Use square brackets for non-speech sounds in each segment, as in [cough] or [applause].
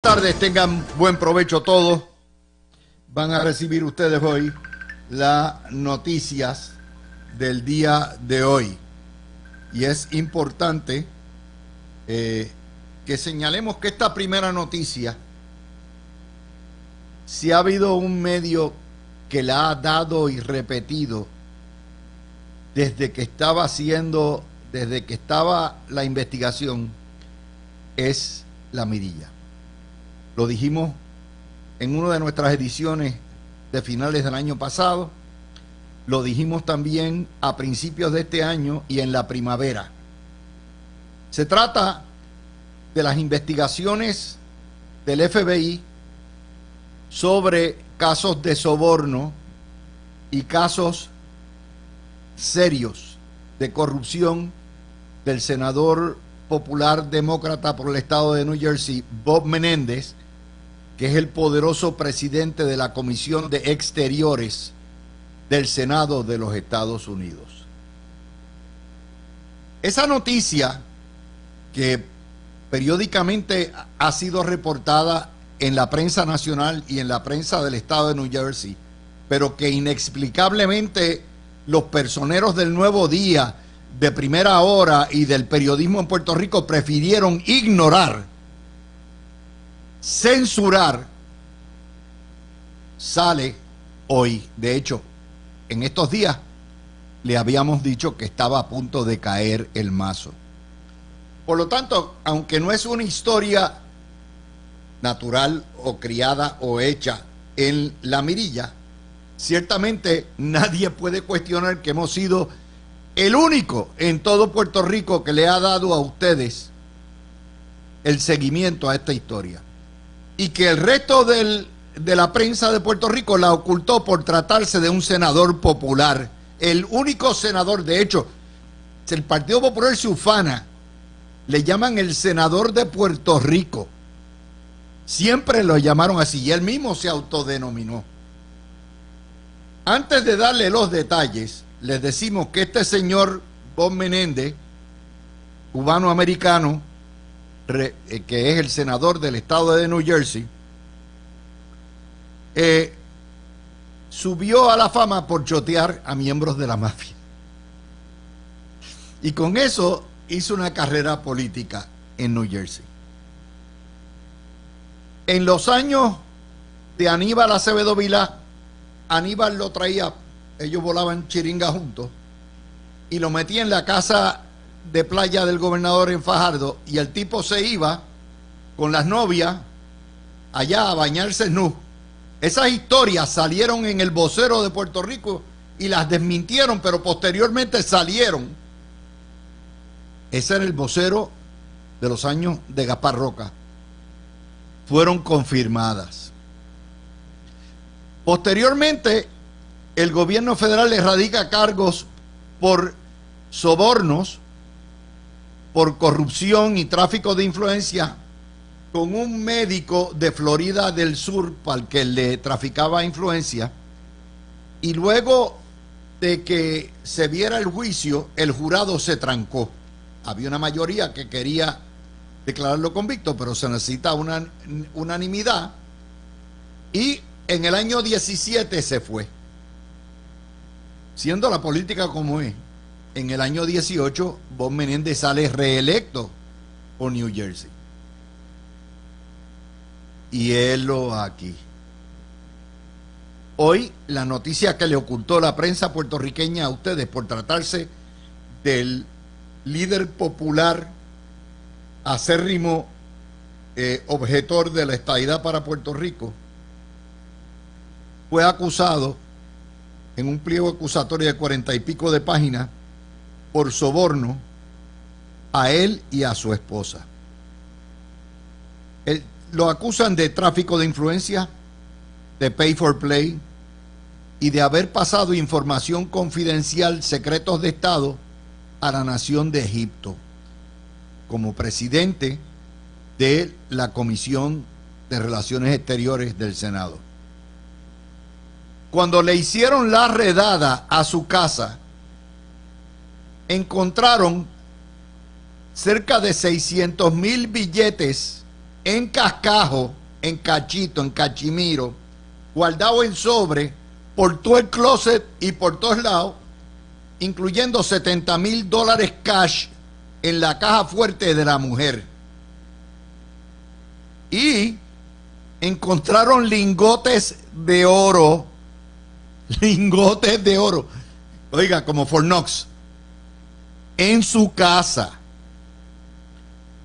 tardes, tengan buen provecho todos. Van a recibir ustedes hoy las noticias del día de hoy. Y es importante eh, que señalemos que esta primera noticia, si ha habido un medio que la ha dado y repetido desde que estaba haciendo, desde que estaba la investigación, es la mirilla. Lo dijimos en una de nuestras ediciones de finales del año pasado, lo dijimos también a principios de este año y en la primavera. Se trata de las investigaciones del FBI sobre casos de soborno y casos serios de corrupción del senador popular demócrata por el estado de New Jersey, Bob Menéndez, que es el poderoso presidente de la Comisión de Exteriores del Senado de los Estados Unidos. Esa noticia que periódicamente ha sido reportada en la prensa nacional y en la prensa del estado de New Jersey, pero que inexplicablemente los personeros del Nuevo Día, de primera hora y del periodismo en Puerto Rico prefirieron ignorar censurar sale hoy. De hecho, en estos días le habíamos dicho que estaba a punto de caer el mazo. Por lo tanto, aunque no es una historia natural o criada o hecha en la mirilla, ciertamente nadie puede cuestionar que hemos sido el único en todo Puerto Rico que le ha dado a ustedes el seguimiento a esta historia y que el resto de la prensa de Puerto Rico la ocultó por tratarse de un senador popular. El único senador, de hecho, el Partido Popular se ufana, le llaman el senador de Puerto Rico. Siempre lo llamaron así y él mismo se autodenominó. Antes de darle los detalles, les decimos que este señor Bob Menéndez, cubano-americano, eh, que es el senador del estado de New Jersey, eh, subió a la fama por chotear a miembros de la mafia. Y con eso hizo una carrera política en New Jersey. En los años de Aníbal Acevedo Vilá, Aníbal lo traía, ellos volaban chiringa juntos, y lo metía en la casa de playa del gobernador en Fajardo y el tipo se iba con las novias allá a bañarse nu. Esas historias salieron en el vocero de Puerto Rico y las desmintieron, pero posteriormente salieron. Ese era el vocero de los años de Gaspar Roca. Fueron confirmadas. Posteriormente, el gobierno federal erradica cargos por sobornos por corrupción y tráfico de influencia con un médico de Florida del Sur para el que le traficaba influencia y luego de que se viera el juicio, el jurado se trancó. Había una mayoría que quería declararlo convicto, pero se necesita una unanimidad. Y en el año 17 se fue. Siendo la política como es, en el año 18, Bob Menéndez sale reelecto por New Jersey. Y él lo aquí. Hoy la noticia que le ocultó la prensa puertorriqueña a ustedes por tratarse del líder popular acérrimo eh, objetor de la estadidad para Puerto Rico, fue acusado en un pliego acusatorio de cuarenta y pico de páginas por soborno a él y a su esposa. lo acusan de tráfico de influencia, de pay for play y de haber pasado información confidencial, secretos de Estado, a la nación de Egipto, como presidente de la Comisión de Relaciones Exteriores del Senado. Cuando le hicieron la redada a su casa, encontraron cerca de 600 mil billetes en cascajo, en cachito, en cachimiro, guardado en sobre, por todo el closet y por todos lados, incluyendo 70 mil dólares cash en la caja fuerte de la mujer. Y encontraron lingotes de oro, [laughs] lingotes de oro, oiga, como Fornox, en su casa.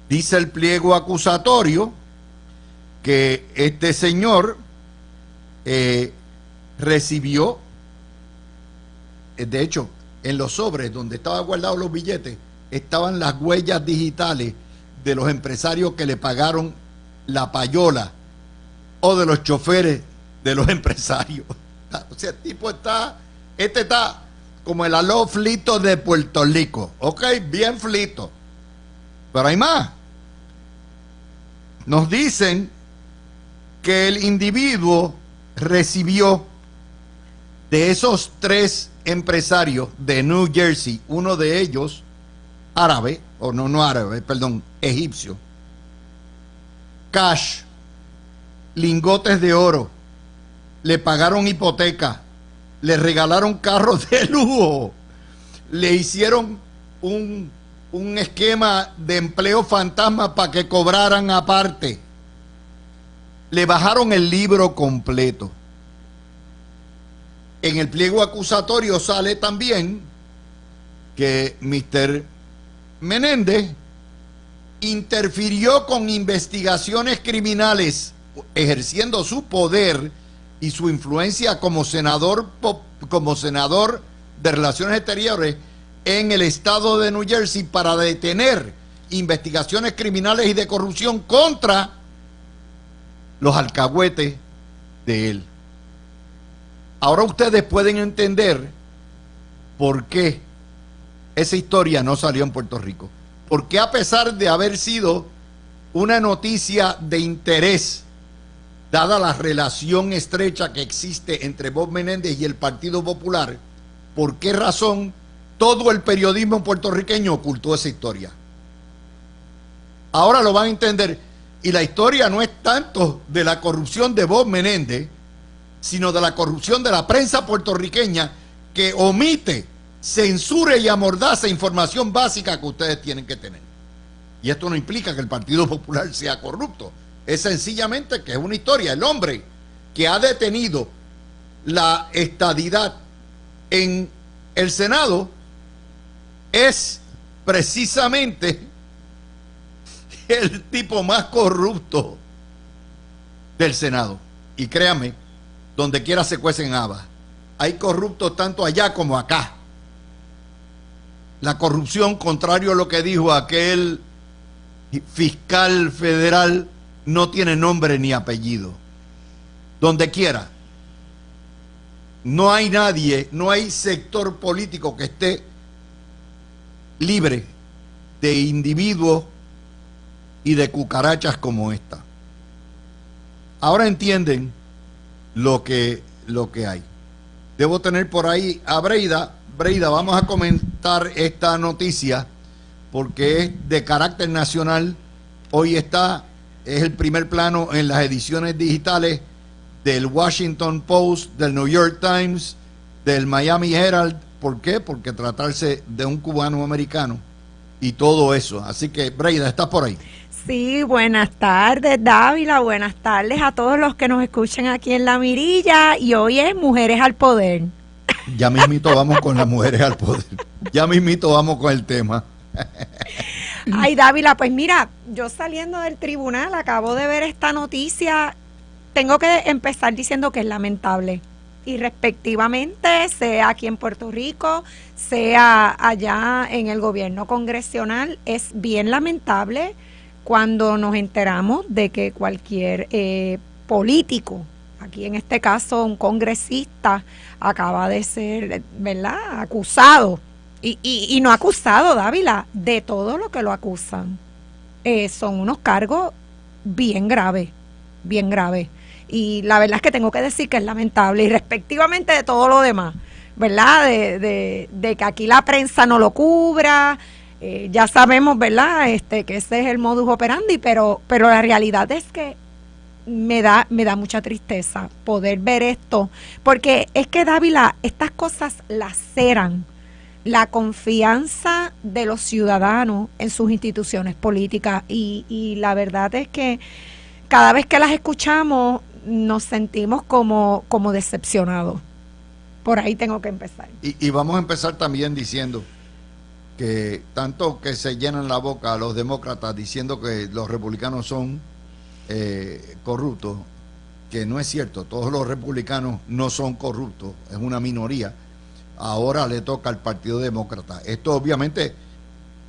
Dice el pliego acusatorio que este señor eh, recibió, eh, de hecho, en los sobres donde estaban guardados los billetes, estaban las huellas digitales de los empresarios que le pagaron la payola o de los choferes de los [laughs] empresarios. [laughs] O sea, el tipo está, este está como el aló flito de Puerto Rico, ok, bien flito. Pero hay más. Nos dicen que el individuo recibió de esos tres empresarios de New Jersey, uno de ellos árabe, o no, no árabe, perdón, egipcio, cash, lingotes de oro, le pagaron hipoteca, le regalaron carros [laughs] de lujo, le hicieron un, un esquema de empleo fantasma para que cobraran aparte, le bajaron el libro completo. En el pliego acusatorio sale también que Mr. Menéndez interfirió con investigaciones criminales, ejerciendo su poder y su influencia como senador, como senador de Relaciones Exteriores en el estado de New Jersey para detener investigaciones criminales y de corrupción contra los alcahuetes de él. Ahora ustedes pueden entender por qué esa historia no salió en Puerto Rico. Porque a pesar de haber sido una noticia de interés, dada la relación estrecha que existe entre Bob Menéndez y el Partido Popular, ¿por qué razón todo el periodismo puertorriqueño ocultó esa historia? Ahora lo van a entender. Y la historia no es tanto de la corrupción de Bob Menéndez, sino de la corrupción de la prensa puertorriqueña que omite, censure y amordaza información básica que ustedes tienen que tener. Y esto no implica que el Partido Popular sea corrupto, es sencillamente que es una historia. El hombre que ha detenido la estadidad en el Senado es precisamente [laughs] el tipo más corrupto del Senado. Y créame, donde quiera se cuecen habas. Hay corruptos tanto allá como acá. La corrupción, contrario a lo que dijo aquel fiscal federal, no tiene nombre ni apellido. Donde quiera. No hay nadie, no hay sector político que esté libre de individuos y de cucarachas como esta. Ahora entienden lo que, lo que hay. Debo tener por ahí a Breida. Breida, vamos a comentar esta noticia porque es de carácter nacional. Hoy está, es el primer plano en las ediciones digitales del Washington Post, del New York Times, del Miami Herald. ¿Por qué? Porque tratarse de un cubano americano y todo eso. Así que, Breida, estás por ahí. Sí, buenas tardes, Dávila. Buenas tardes a todos los que nos escuchan aquí en La Mirilla. Y hoy es Mujeres al Poder. Ya mismito vamos con las mujeres al poder. Ya mismito vamos con el tema. [laughs] Ay, Dávila, pues mira, yo saliendo del tribunal acabo de ver esta noticia. Tengo que empezar diciendo que es lamentable. Y respectivamente, sea aquí en Puerto Rico, sea allá en el gobierno congresional, es bien lamentable cuando nos enteramos de que cualquier eh, político, aquí en este caso un congresista, acaba de ser, ¿verdad?, acusado. Y, y, no acusado, Dávila, de todo lo que lo acusan. Eh, son unos cargos bien graves, bien graves. Y la verdad es que tengo que decir que es lamentable, y respectivamente de todo lo demás, ¿verdad? De, de, de que aquí la prensa no lo cubra, Eh, ya sabemos, ¿verdad? Este, que ese es el modus operandi, pero, pero la realidad es que me da, me da mucha tristeza poder ver esto, porque es que Dávila, estas cosas laceran la confianza de los ciudadanos en sus instituciones políticas y, y la verdad es que cada vez que las escuchamos nos sentimos como, como decepcionados. Por ahí tengo que empezar. Y, vamos a empezar también diciendo que tanto que se llenan la boca los demócratas diciendo que los republicanos son eh, corruptos, que no es cierto, todos los republicanos no son corruptos, es una minoría. Ahora le toca al Partido Demócrata. Esto obviamente,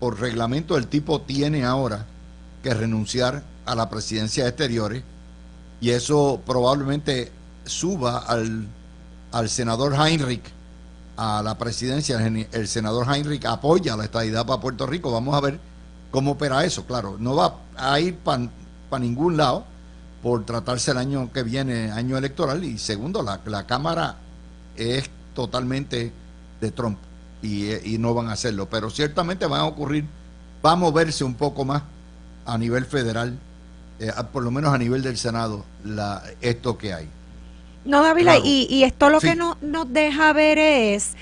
por reglamento, el tipo tiene ahora que renunciar a la presidencia de exteriores y eso probablemente suba al, al senador Heinrich a la presidencia. El, senador Heinrich apoya la estadidad para Puerto Rico. Vamos a ver cómo opera eso. Claro, no va a ir para ningún lado por tratarse el año que viene, año electoral. Y segundo, la, la Cámara es totalmente de Trump y, y no van a hacerlo. Pero ciertamente van a ocurrir, va a moverse un poco más a nivel federal, eh, por lo menos a nivel del Senado, la, esto que hay. No, Dávila, y, y, esto lo que no, nos deja ver es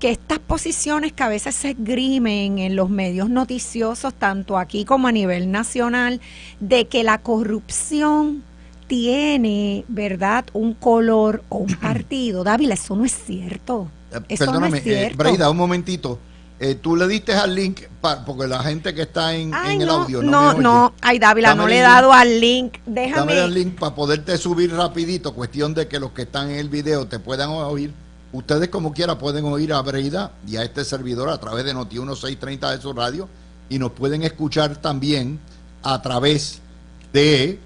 que estas posiciones que a veces se esgrimen en los medios noticiosos, tanto aquí como a nivel nacional, de que la corrupción tiene, ¿verdad?, un color o un [clears throat] partido. Dávila, eso no es cierto. Eh, eso Perdóname, no es eh. Breida, un momentito. Eh, tú le diste al link, porque la gente que está en, el audio no No, no, ay Dávila, no le he dado al link. Déjame. Dame el link para poderte subir rapidito, cuestión de que los que están en el video te puedan oír. Ustedes como quiera pueden oír a Breida y a este servidor a través de Noti 1630 de su radio y nos pueden escuchar también a través de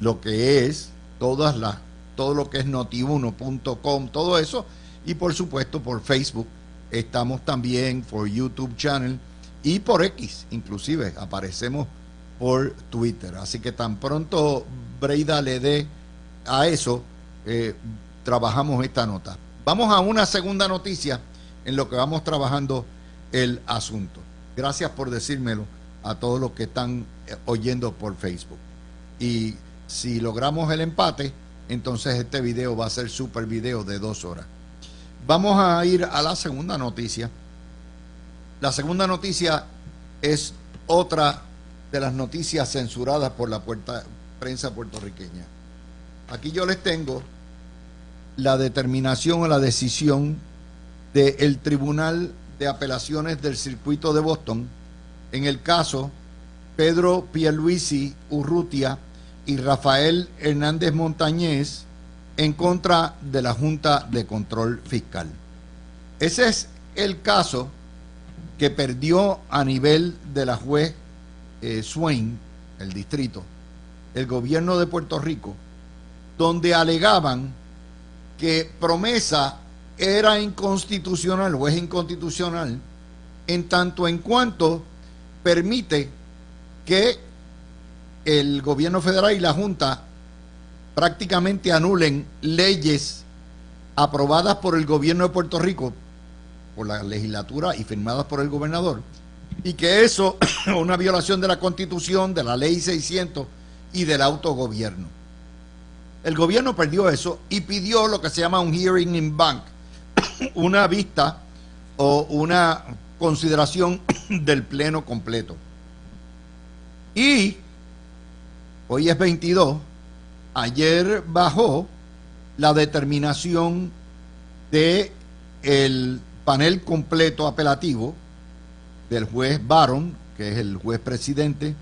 lo que es todas las todo lo que es noti1.com, todo eso y por supuesto por Facebook Estamos también por YouTube Channel y por X, inclusive aparecemos por Twitter. Así que tan pronto Breida le dé a eso, eh, trabajamos esta nota. Vamos a una segunda noticia en lo que vamos trabajando el asunto. Gracias por decírmelo a todos los que están eh, oyendo por Facebook. Y si logramos el empate, entonces este video va a ser super video de dos horas. Vamos a ir a la segunda noticia. La segunda noticia es otra de las noticias censuradas por la prensa puertorriqueña. Aquí yo les tengo la determinación o la decisión del Tribunal de Apelaciones del Circuito de Boston en el caso Pedro Pierluisi Urrutia y Rafael Hernández Montañez en contra de la Junta de Control Fiscal. Ese es el caso que perdió a nivel de la juez eh, Swain, el distrito, el gobierno de Puerto Rico, donde alegaban que promesa era inconstitucional o es inconstitucional en tanto en cuanto permite que el gobierno federal y la Junta prácticamente anulen leyes aprobadas por el gobierno de Puerto Rico, por la legislatura y firmadas por el gobernador, y que eso [clears throat] es una violación de la constitución, de la ley 600 y del autogobierno. El gobierno perdió eso y pidió lo que se llama un hearing in bank, [clears throat] una vista o una consideración [clears throat] del pleno completo. Y hoy es 22 ayer bajó la determinación de el panel completo apelativo del juez Baron, que es el juez presidente,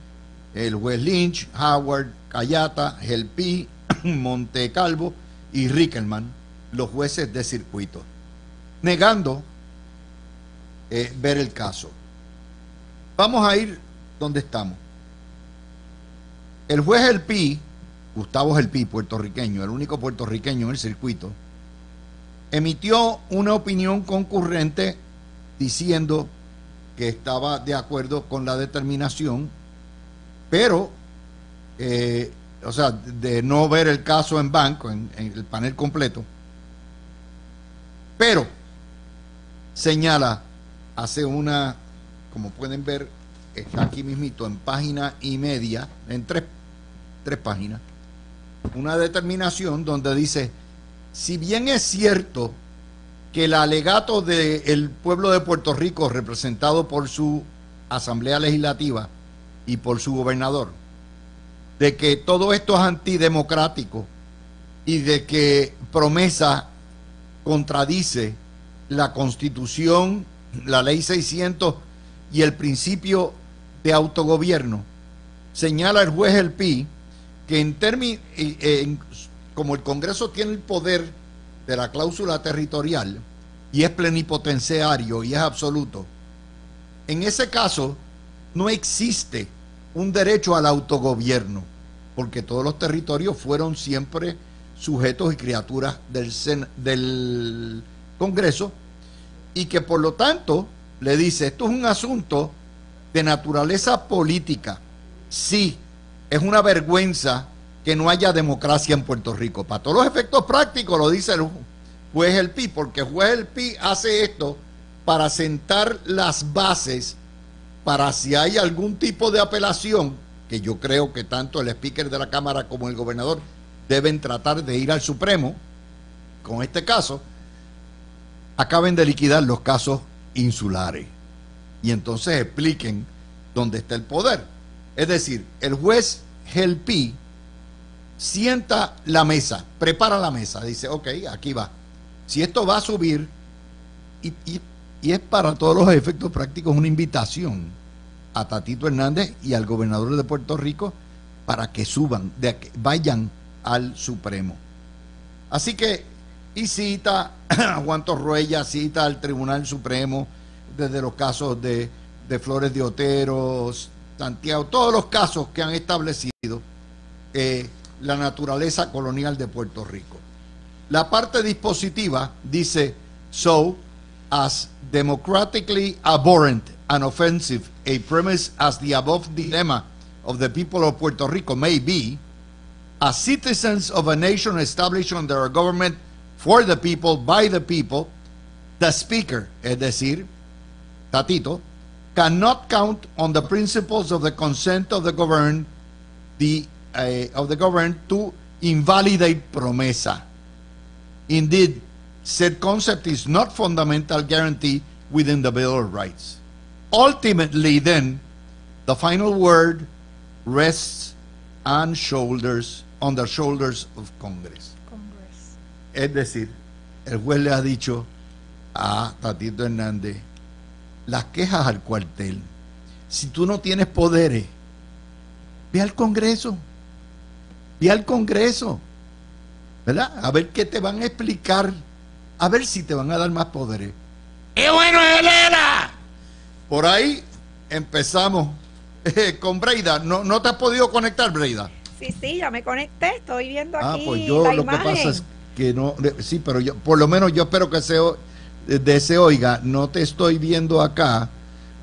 el juez Lynch, Howard, Cayata, Gelpi, [clears throat] Montecalvo y Rickelman, los jueces de circuito, negando eh, ver el caso. Vamos a ir donde estamos. El juez Gelpi Gustavo Gelpi, puertorriqueño, el único puertorriqueño en el circuito, emitió una opinión concurrente diciendo que estaba de acuerdo con la determinación, pero, eh, o sea, de no ver el caso en banco, en el panel completo, pero señala, hace una como pueden ver, está aquí mismito en página y media, en tres, tres páginas, una determinación donde dice, si bien es cierto que el alegato del pueblo de Puerto Rico, representado por su Asamblea Legislativa y por su gobernador, de que todo esto es antidemocrático y de que promesa contradice la constitución, la ley 600 y el principio de autogobierno, señala el juez El Pi que en términos, como el Congreso tiene el poder de la cláusula territorial y es plenipotenciario y es absoluto, en ese caso no existe un derecho al autogobierno, porque todos los territorios fueron siempre sujetos y criaturas del, del Congreso y que por lo tanto le dice, esto es un asunto de naturaleza política. Sí, es una vergüenza que no haya democracia en Puerto Rico. Para todos los efectos prácticos lo dice el juez El Pi, porque el juez El Pi hace esto para sentar las bases para si hay algún tipo de apelación, que yo creo que tanto el speaker de la Cámara como el gobernador deben tratar de ir al Supremo con este caso, acaben de liquidar los casos insulares y entonces expliquen dónde está el poder. Es decir, el juez Gelpi sienta la mesa, prepara la mesa, dice, ok, aquí va. Si esto va a subir, y, y es para todos los efectos prácticos una invitación a Tatito Hernández y al gobernador de Puerto Rico para que suban, de, vayan al Supremo. Así que, y cita [clears throat] a Juan Torruella, cita al Tribunal Supremo, desde los casos de, Flores de Otero, Santiago, todos los casos que han establecido eh, la naturaleza colonial de Puerto Rico. La parte dispositiva dice, so, as democratically abhorrent and offensive a premise as the above dilemma of the people of Puerto Rico may be, as citizens of a nation established under a government for the people, by the people, the speaker, es decir, Tatito, cannot count on the principles of the consent of the governed, the, uh, of the governed to invalidate promesa. Indeed, said concept is not fundamental guarantee within the Bill of Rights. Ultimately, then, the final word rests on shoulders on the shoulders of Congress. Congress. Es decir, el juez le ha dicho a Tatito Hernández, las quejas al cuartel, si tú no tienes poderes, ve al Congreso, ve al Congreso, ¿verdad? A ver qué te van a explicar, a ver si te van a dar más poderes. ¡Qué bueno Elena! Por ahí empezamos eh, [laughs] con Breida. ¿No, ¿No te has podido conectar, Breida? Sí, sí, ya me conecté, estoy viendo ah, aquí. Ah, pues yo lo que pasa es que no, sí, pero yo, por lo menos yo espero que se, de se oiga, no te estoy viendo acá,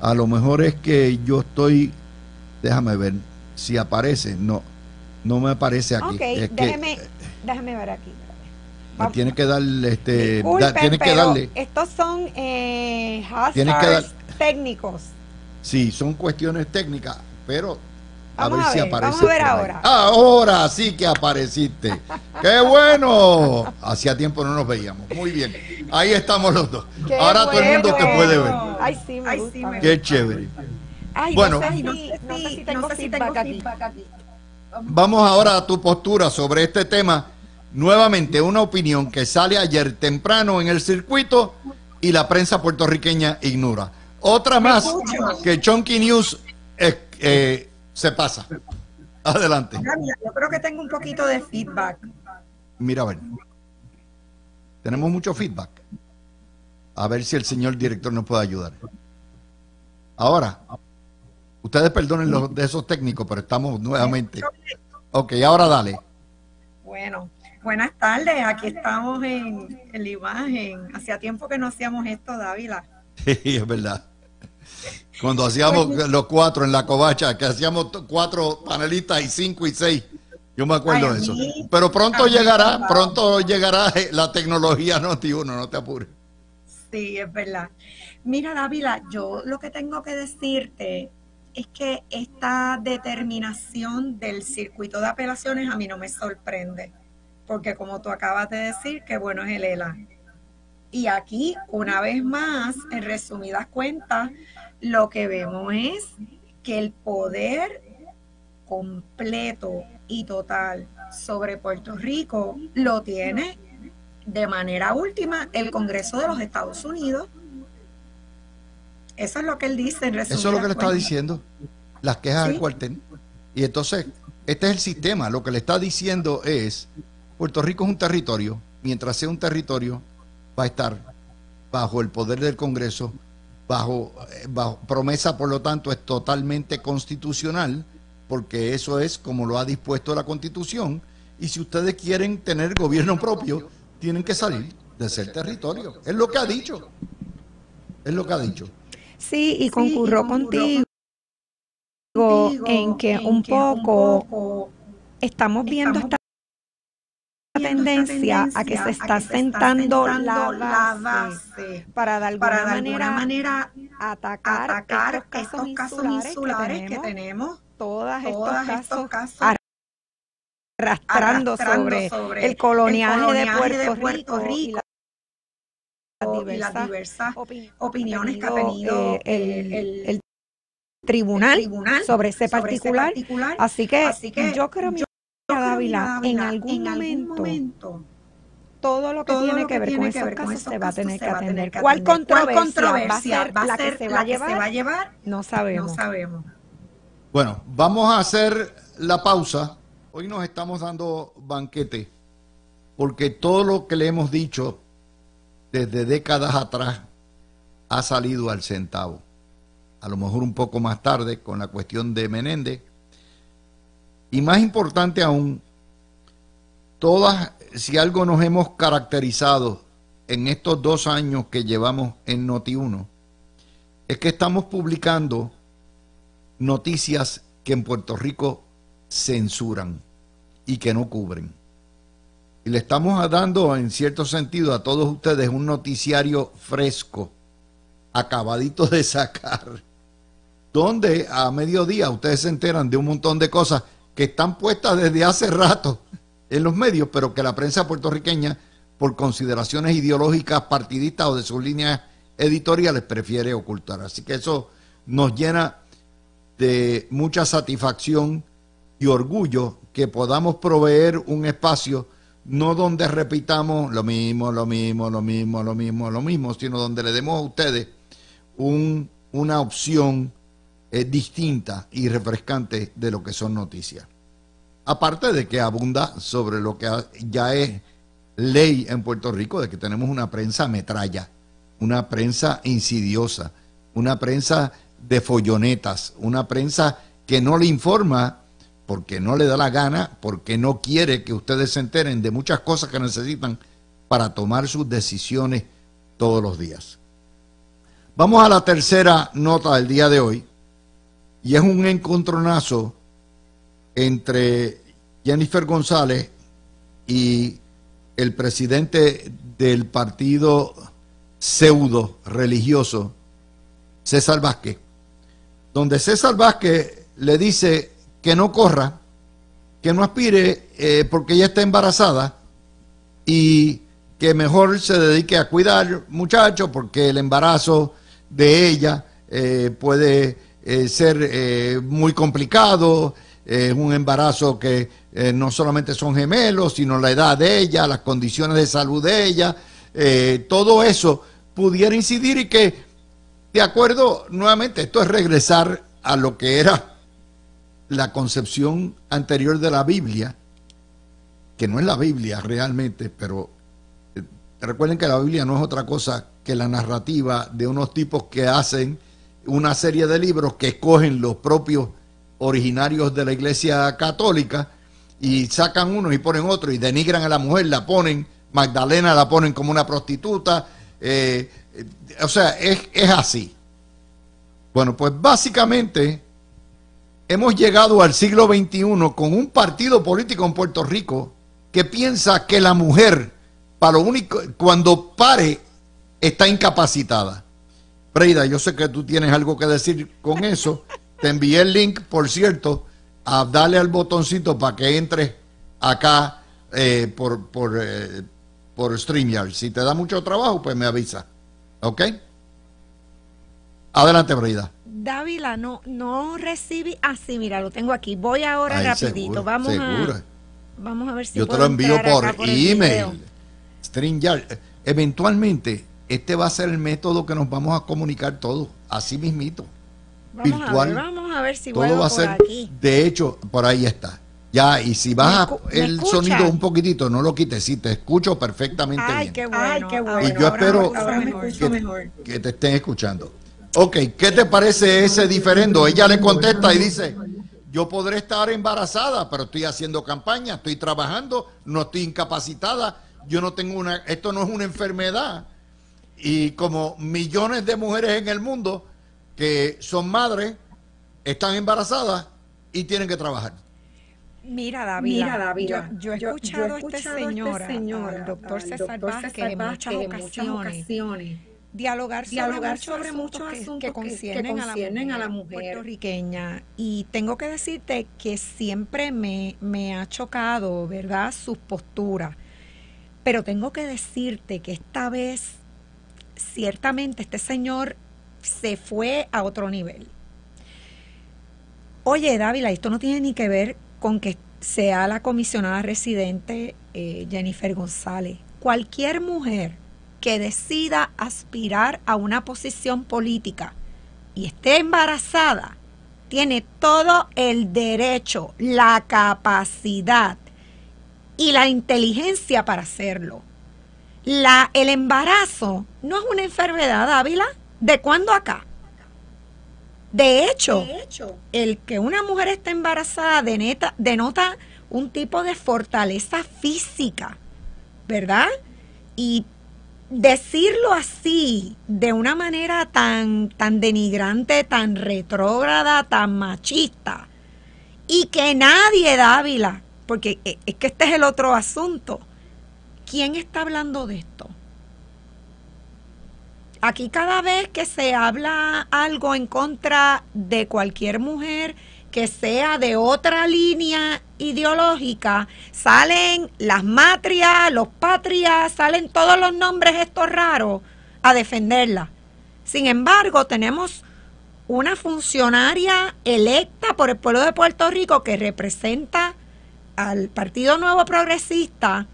a lo mejor es que yo estoy, déjame ver si aparece, no, no me aparece aquí. Ok, déjeme, déjame ver aquí. tiene que darle, este, tiene que darle. Estos son eh, hazards técnicos. Sí, son cuestiones técnicas, pero a ver, si aparece. Vamos a ver ahora. Ahora sí que apareciste. [laughs] ¡Qué bueno! Hacía tiempo no nos veíamos. Muy bien. Ahí estamos los dos. ahora todo el mundo te puede ver. Ay, sí, me gusta. Qué chévere. bueno, Vamos ahora a tu postura sobre este tema. Nuevamente, una opinión que sale ayer temprano en el circuito y la prensa puertorriqueña ignora. Otra más que Chonky News eh, eh, se pasa. Adelante. yo creo que tengo un poquito de feedback. Mira, a ver. Tenemos mucho feedback. A ver si el señor director nos puede ayudar. Ahora, ustedes perdonen los de esos técnicos, pero estamos nuevamente. Ok, ahora dale. Bueno, buenas tardes. Aquí estamos en, en la imagen. Hacía tiempo que no hacíamos esto, Dávila. [laughs] Sí, es verdad. Cuando hacíamos los cuatro en la covacha, que hacíamos cuatro panelistas y cinco y seis. Yo me acuerdo de eso. Pero pronto llegará, pronto llegará [laughs] la tecnología Noti uno, no te apures. Sí, es verdad. Mira, Dávila, yo lo que tengo que decirte es que esta determinación del circuito de apelaciones a mí no me sorprende, porque como tú acabas de decir, qué bueno es el ELA. Y aquí, una vez más, en resumidas cuentas, lo que vemos es que el poder completo y total sobre Puerto Rico lo tiene de manera última el Congreso de los Estados Unidos. Eso es lo que él dice en Eso es lo que le está diciendo, las quejas del cuartel. Y entonces, este es el sistema. Lo que le está diciendo es, Puerto Rico es un territorio, mientras sea un territorio, va a estar bajo el poder del Congreso, bajo, eh, bajo promesa, por lo tanto, es totalmente constitucional, porque eso es como lo ha dispuesto la Constitución. Y si ustedes quieren tener gobierno propio, tienen que salir de ser territorio. Es lo que ha dicho. Es lo que ha dicho. Sí, y concurro, contigo, en que un poco estamos viendo esta tendencia a que se está sentando la base para de alguna manera atacar estos casos insulares que tenemos, todos estos casos arrastrando sobre el coloniaje de Puerto Rico y las diversas opiniones que ha tenido eh, el, tribunal, sobre ese particular. Así, que, yo creo, que Dávila, en algún, momento, todo lo que tiene que ver con esos casos se va a tener que atender. ¿Cuál controversia, va a ser, la, que se va a llevar? No sabemos. No sabemos. Bueno, vamos a hacer la pausa. Hoy nos estamos dando banquete porque todo lo que le hemos dicho desde décadas atrás ha salido al centavo. A lo mejor un poco más tarde con la cuestión de Menéndez. Y más importante aún, todas, si algo nos hemos caracterizado en estos dos años que llevamos en Noti1, es que estamos publicando noticias que en Puerto Rico censuran y que no cubren. Y le estamos dando, en cierto sentido, a todos ustedes un noticiario fresco, acabadito de sacar, [laughs] donde a mediodía ustedes se enteran de un montón de cosas que están puestas desde hace rato en los medios, pero que la prensa puertorriqueña, por consideraciones ideológicas, partidistas o de sus líneas editoriales, prefiere ocultar. Así que eso nos llena de mucha satisfacción y orgullo que podamos proveer un espacio no donde repitamos lo mismo, lo mismo, lo mismo, lo mismo, lo mismo, sino donde le demos a ustedes un, una opción eh, distinta y refrescante de lo que son noticias. Aparte de que abunda sobre lo que ya es ley en Puerto Rico, de que tenemos una prensa metralla, una prensa insidiosa, una prensa de follonetas, una prensa que no le informa porque no le da la gana, porque no quiere que ustedes se enteren de muchas cosas que necesitan para tomar sus decisiones todos los días. Vamos a la tercera nota del día de hoy, y es un encontronazo entre Jennifer González y el presidente del partido pseudo religioso, César Vázquez, donde César Vázquez le dice que no corra, que no aspire eh, porque ella está embarazada y que mejor se dedique a cuidar muchachos porque el embarazo de ella eh, puede eh, ser muy complicado, es un embarazo que no solamente son gemelos, sino la edad de ella, las condiciones de salud de ella, todo eso pudiera incidir y que, de acuerdo, nuevamente, esto es regresar a lo que era la concepción anterior de la Biblia, que no es la Biblia realmente, pero eh, recuerden que la Biblia no es otra cosa que la narrativa de unos tipos que hacen una serie de libros que escogen los propios originarios de la Iglesia Católica y sacan uno y ponen otro y denigran a la mujer, la ponen, Magdalena la ponen como una prostituta, eh, o sea, es, es así. Bueno, pues básicamente hemos llegado al siglo XXI con un partido político en Puerto Rico que piensa que la mujer, para lo único, cuando pare está incapacitada. Freida, yo sé que tú tienes algo que decir con eso. Te envié el link, por cierto, a darle al botoncito para que entres acá eh, por, por, eh, por StreamYard. Si te da mucho trabajo, pues me avisa. ¿Ok? Adelante, Freida. Dávila, no, no recibí. Ah, sí, mira, lo tengo aquí. Voy ahora rapidito. vamos a. Vamos a ver si Yo te lo envío por, email. StreamYard. Eventualmente, este va a ser el método que nos vamos a comunicar todos, así mismito. Vamos virtual. A ver, vamos a ver si todo va a ser. Aquí. De hecho, por ahí está. Ya, y si bajas el sonido un poquitito, no lo quites, sí, te escucho perfectamente Ay, Qué bueno. Ay, qué bueno. Y yo espero que, te estén escuchando. Ok, ¿qué te parece ese diferendo? Ella le contesta y dice, yo podré estar embarazada, pero estoy haciendo campaña, estoy trabajando, no estoy incapacitada, yo no tengo una, esto no es una enfermedad. Y como millones de mujeres en el mundo que son madres, están embarazadas y tienen que trabajar. Mira, David, Mira, yo, he escuchado, a este señor, al doctor César Vázquez, en muchas ocasiones dialogar sobre, dialogar sobre muchos asuntos, que, conciernen, a, la mujer, puertorriqueña. Y tengo que decirte que siempre me, me ha chocado, ¿verdad?, sus posturas. Pero tengo que decirte que esta vez, ciertamente, este señor se fue a otro nivel. Oye, Dávila, esto no tiene ni que ver con que sea la comisionada residente eh, Jennifer González. Cualquier mujer que decida aspirar a una posición política y esté embarazada, tiene todo el derecho, la capacidad y la inteligencia para hacerlo. La, el embarazo no es una enfermedad, Ávila. ¿De cuándo acá? De hecho, el que una mujer esté embarazada denota, denota un tipo de fortaleza física, ¿verdad? Y decirlo así, de una manera tan, tan denigrante, tan retrógrada, tan machista, y que nadie, Dávila, porque e, es que este es el otro asunto, ¿quién está hablando de esto? Aquí cada vez que se habla algo en contra de cualquier mujer, que sea de otra línea ideológica, salen las matrias, los patrias, salen todos los nombres estos raros a defenderla. Sin embargo, tenemos una funcionaria electa por el pueblo de Puerto Rico que representa al Partido Nuevo Progresista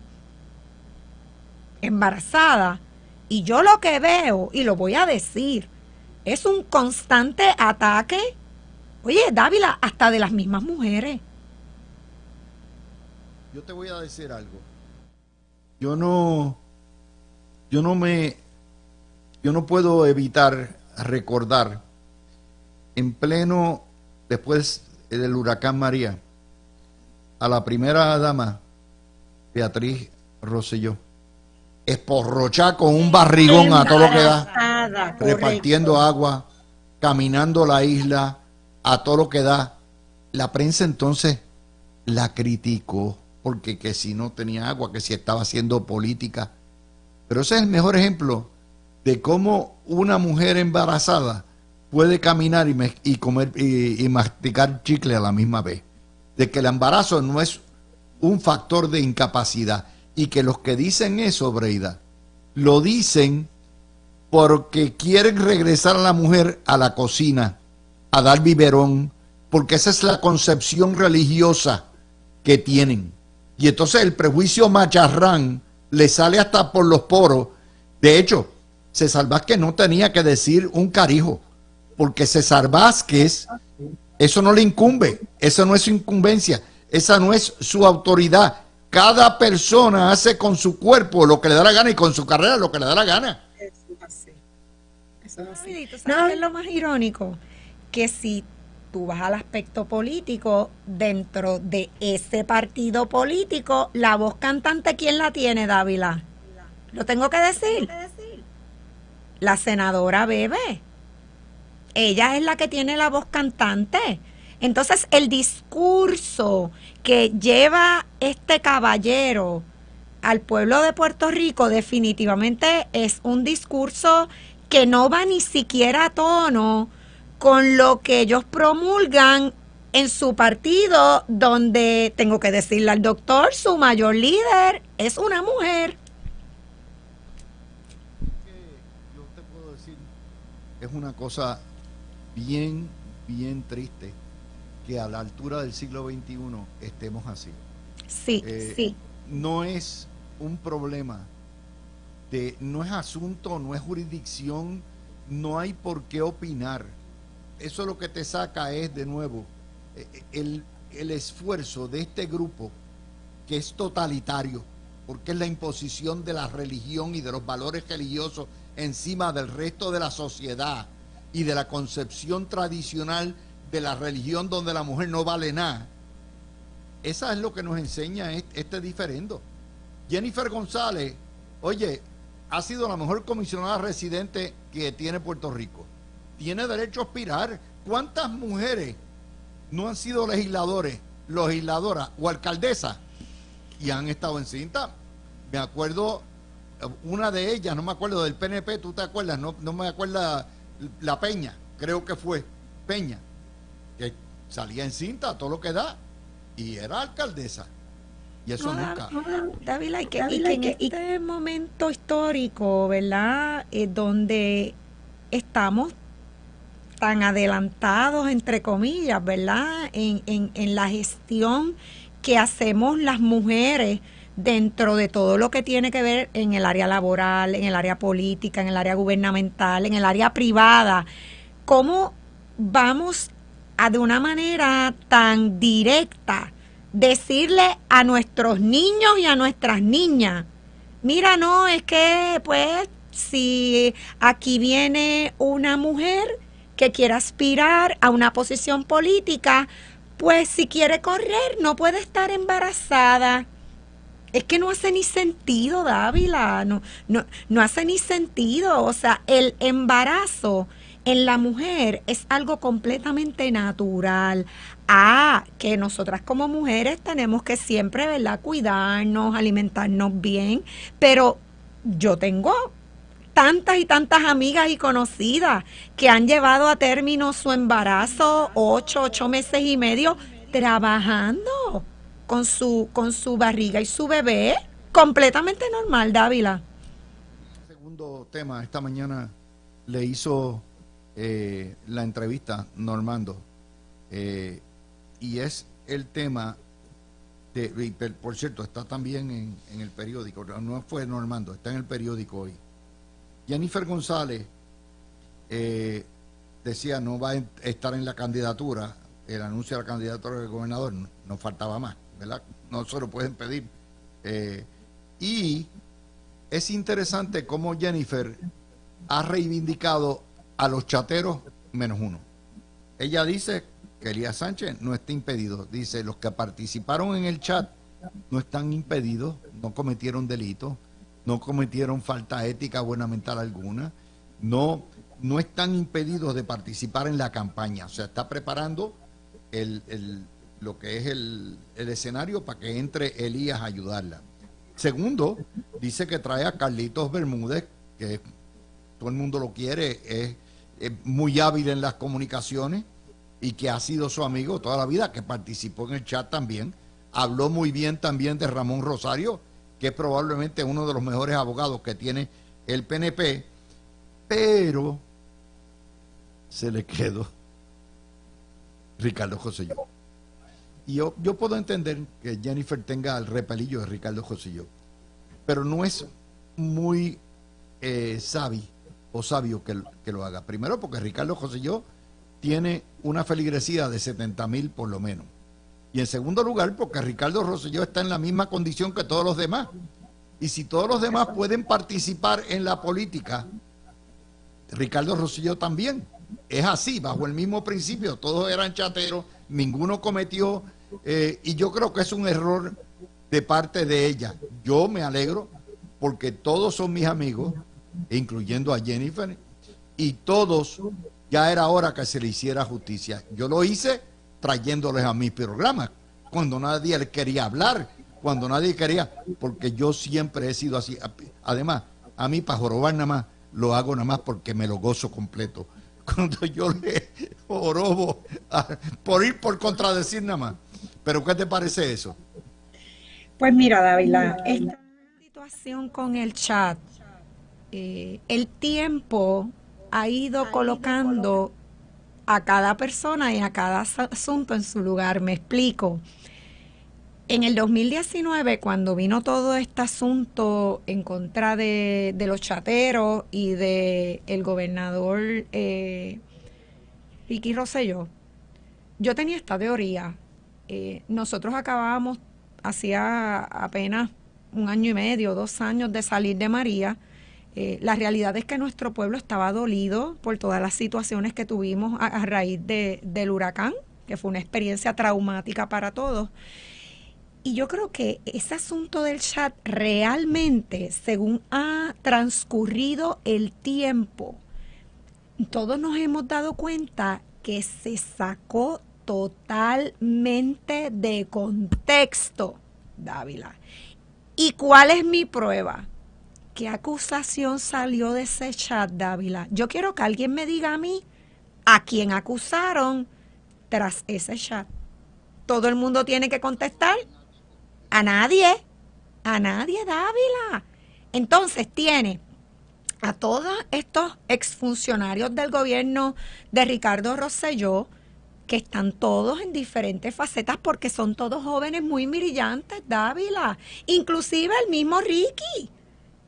embarazada. Y yo lo que veo, y lo voy a decir, es un constante ataque Oye, Dávila, hasta de las mismas mujeres. Yo te voy a decir algo. Yo no, yo no me, yo no puedo evitar recordar en pleno, después del huracán María, a la primera dama, Beatriz Rosselló, esporrochar con un barrigón a todo lo que da, repartiendo agua, caminando la isla, a todo lo que da. La prensa entonces la criticó porque que si no tenía agua, que si estaba haciendo política. Pero ese es el mejor ejemplo de cómo una mujer embarazada puede caminar y, comer y, y, masticar chicle a la misma vez. De que el embarazo no es un factor de incapacidad. Y que los que dicen eso, Breida, lo dicen porque quieren regresar a la mujer a la cocina a dar biberón, porque esa es la concepción religiosa que tienen. Y entonces el prejuicio macharrán le sale hasta por los poros. De hecho, César Vázquez no tenía que decir un carijo, porque César Vázquez, eso no le incumbe, eso no es su incumbencia, esa no es su autoridad. Cada persona hace con su cuerpo lo que le da la gana y con su carrera lo que le da la gana. Eso es así. Eso es así. ¿Sabes es lo más irónico? que si tú vas al aspecto político, dentro de ese partido político, la voz cantante, ¿quién la tiene, Dávila? Lo tengo que decir. La senadora Bebe. Ella es la que tiene la voz cantante. Entonces, el discurso que lleva este caballero al pueblo de Puerto Rico definitivamente es un discurso que no va ni siquiera a tono con lo que ellos promulgan en su partido, donde tengo que decirle al doctor, su mayor líder es una mujer. Yo te puedo decir, es una cosa bien, bien triste que a la altura del siglo XXI estemos así. Sí, eh, sí. No es un problema de, no es asunto, no es jurisdicción, no hay por qué opinar. Eso lo que te saca es, de nuevo, eh, el, el esfuerzo de este grupo que es totalitario, porque es la imposición de la religión y de los valores religiosos encima del resto de la sociedad y de la concepción tradicional de la religión donde la mujer no vale nada. Esa es lo que nos enseña este diferendo. Jennifer González, oye, ha sido la mejor comisionada residente que tiene Puerto Rico. Tiene derecho a aspirar. ¿Cuántas mujeres no han sido legisladores, legisladoras o alcaldesas y han estado en cinta? Me acuerdo, una de ellas, no me acuerdo del PNP, ¿tú te acuerdas? No, no me acuerdo la Peña, creo que fue Peña, que salía en cinta, todo lo que da, y era alcaldesa. Y eso nunca. y que, en este momento histórico, ¿verdad? es donde estamos tan adelantados, entre comillas, ¿verdad? En, en, en la gestión que hacemos las mujeres dentro de todo lo que tiene que ver en el área laboral, en el área política, en el área gubernamental, en el área privada. ¿Cómo vamos a de una manera tan directa decirle a nuestros niños y a nuestras niñas, mira, no, es que pues si aquí viene una mujer que quiere aspirar a una posición política, pues si quiere correr no puede estar embarazada es que no hace ni sentido, Dávila, no, no, no hace ni sentido. O sea, el embarazo en la mujer es algo completamente natural. Ah, que nosotras como mujeres tenemos que siempre, ¿verdad? Cuidarnos, alimentarnos bien, pero yo tengo tantas y tantas amigas y conocidas que han llevado a término su embarazo ocho, ocho meses y medio trabajando con su, con su barriga y su bebé, completamente normal, Dávila. segundo tema, esta mañana le hizo eh, la entrevista Normando, eh, y es el tema de, por cierto, está también en, el periódico, no fue Normando, está en el periódico hoy. Jennifer González eh, decía no va a estar en la candidatura, el anuncio de la candidatura del gobernador, no faltaba más. No se lo pueden pedir. Y es interesante cómo Jennifer ha reivindicado a los chateros menos uno. Ella dice que Elías Sánchez no está impedido. Dice, los que participaron en el chat no están impedidos, no cometieron delito, no cometieron falta ética buena mental alguna, no, no están impedidos de participar en la campaña. O sea, está preparando el lo que es el, escenario para que entre Elías a ayudarla. Segundo, dice que trae a Carlitos Bermúdez, que todo el mundo lo quiere, es, muy hábil en las comunicaciones y que ha sido su amigo toda la vida, que participó en el chat también. Habló muy bien también de Ramón Rosario, que es probablemente uno de los mejores abogados que tiene el PNP, pero se le quedó Ricardo José. Y yo, yo puedo entender que Jennifer tenga el repelillo de Ricardo Josillo, pero no es muy eh, sabio o sabio que, que, lo haga. Primero porque Ricardo Josillo tiene una feligresía de 70 mil por lo menos. Y en segundo lugar porque Ricardo Rosselló está en la misma condición que todos los demás. Y si todos los demás pueden participar en la política, Ricardo Rosselló también. Es así, bajo el mismo principio. Todos eran chateros, ninguno cometió eh, y yo creo que es un error de parte de ella. Yo me alegro porque todos son mis amigos, incluyendo a Jennifer, y todos ya era hora que se le hiciera justicia. Yo lo hice trayéndoles a mis programas, cuando nadie le quería hablar, cuando nadie quería, porque yo siempre he sido así. Además, a mí para jorobar nada más, lo hago nada más porque me lo gozo completo. [laughs] Cuando yo le jorobo por ir por contradecir nada más. Pero ¿qué te parece eso? Pues mira, David, esta situación con el chat, eh, el tiempo ha ido colocando a cada persona y a cada asunto en su lugar. Me explico. En el 2019, cuando vino todo este asunto en contra de, los chateros y de el gobernador eh, Ricky Rosselló, yo tenía esta teoría. Eh, nosotros acabábamos, hacía apenas un año y medio, dos años de salir de María. Eh, la realidad es que nuestro pueblo estaba dolido por todas las situaciones que tuvimos a, raíz del huracán, que fue una experiencia traumática para todos. Y yo creo que ese asunto del chat realmente, según ha transcurrido el tiempo, todos nos hemos dado cuenta que se sacó totalmente de contexto, Dávila. ¿Y cuál es mi prueba? ¿Qué acusación salió de ese chat, Dávila? Yo quiero que alguien me diga a mí a quién acusaron tras ese chat. Todo el mundo tiene que contestar a nadie, a nadie, Dávila. Entonces tiene a todos estos exfuncionarios del gobierno de Ricardo Rosselló, que están todos en diferentes facetas porque son todos jóvenes muy brillantes, Dávila. Inclusive el mismo Ricky.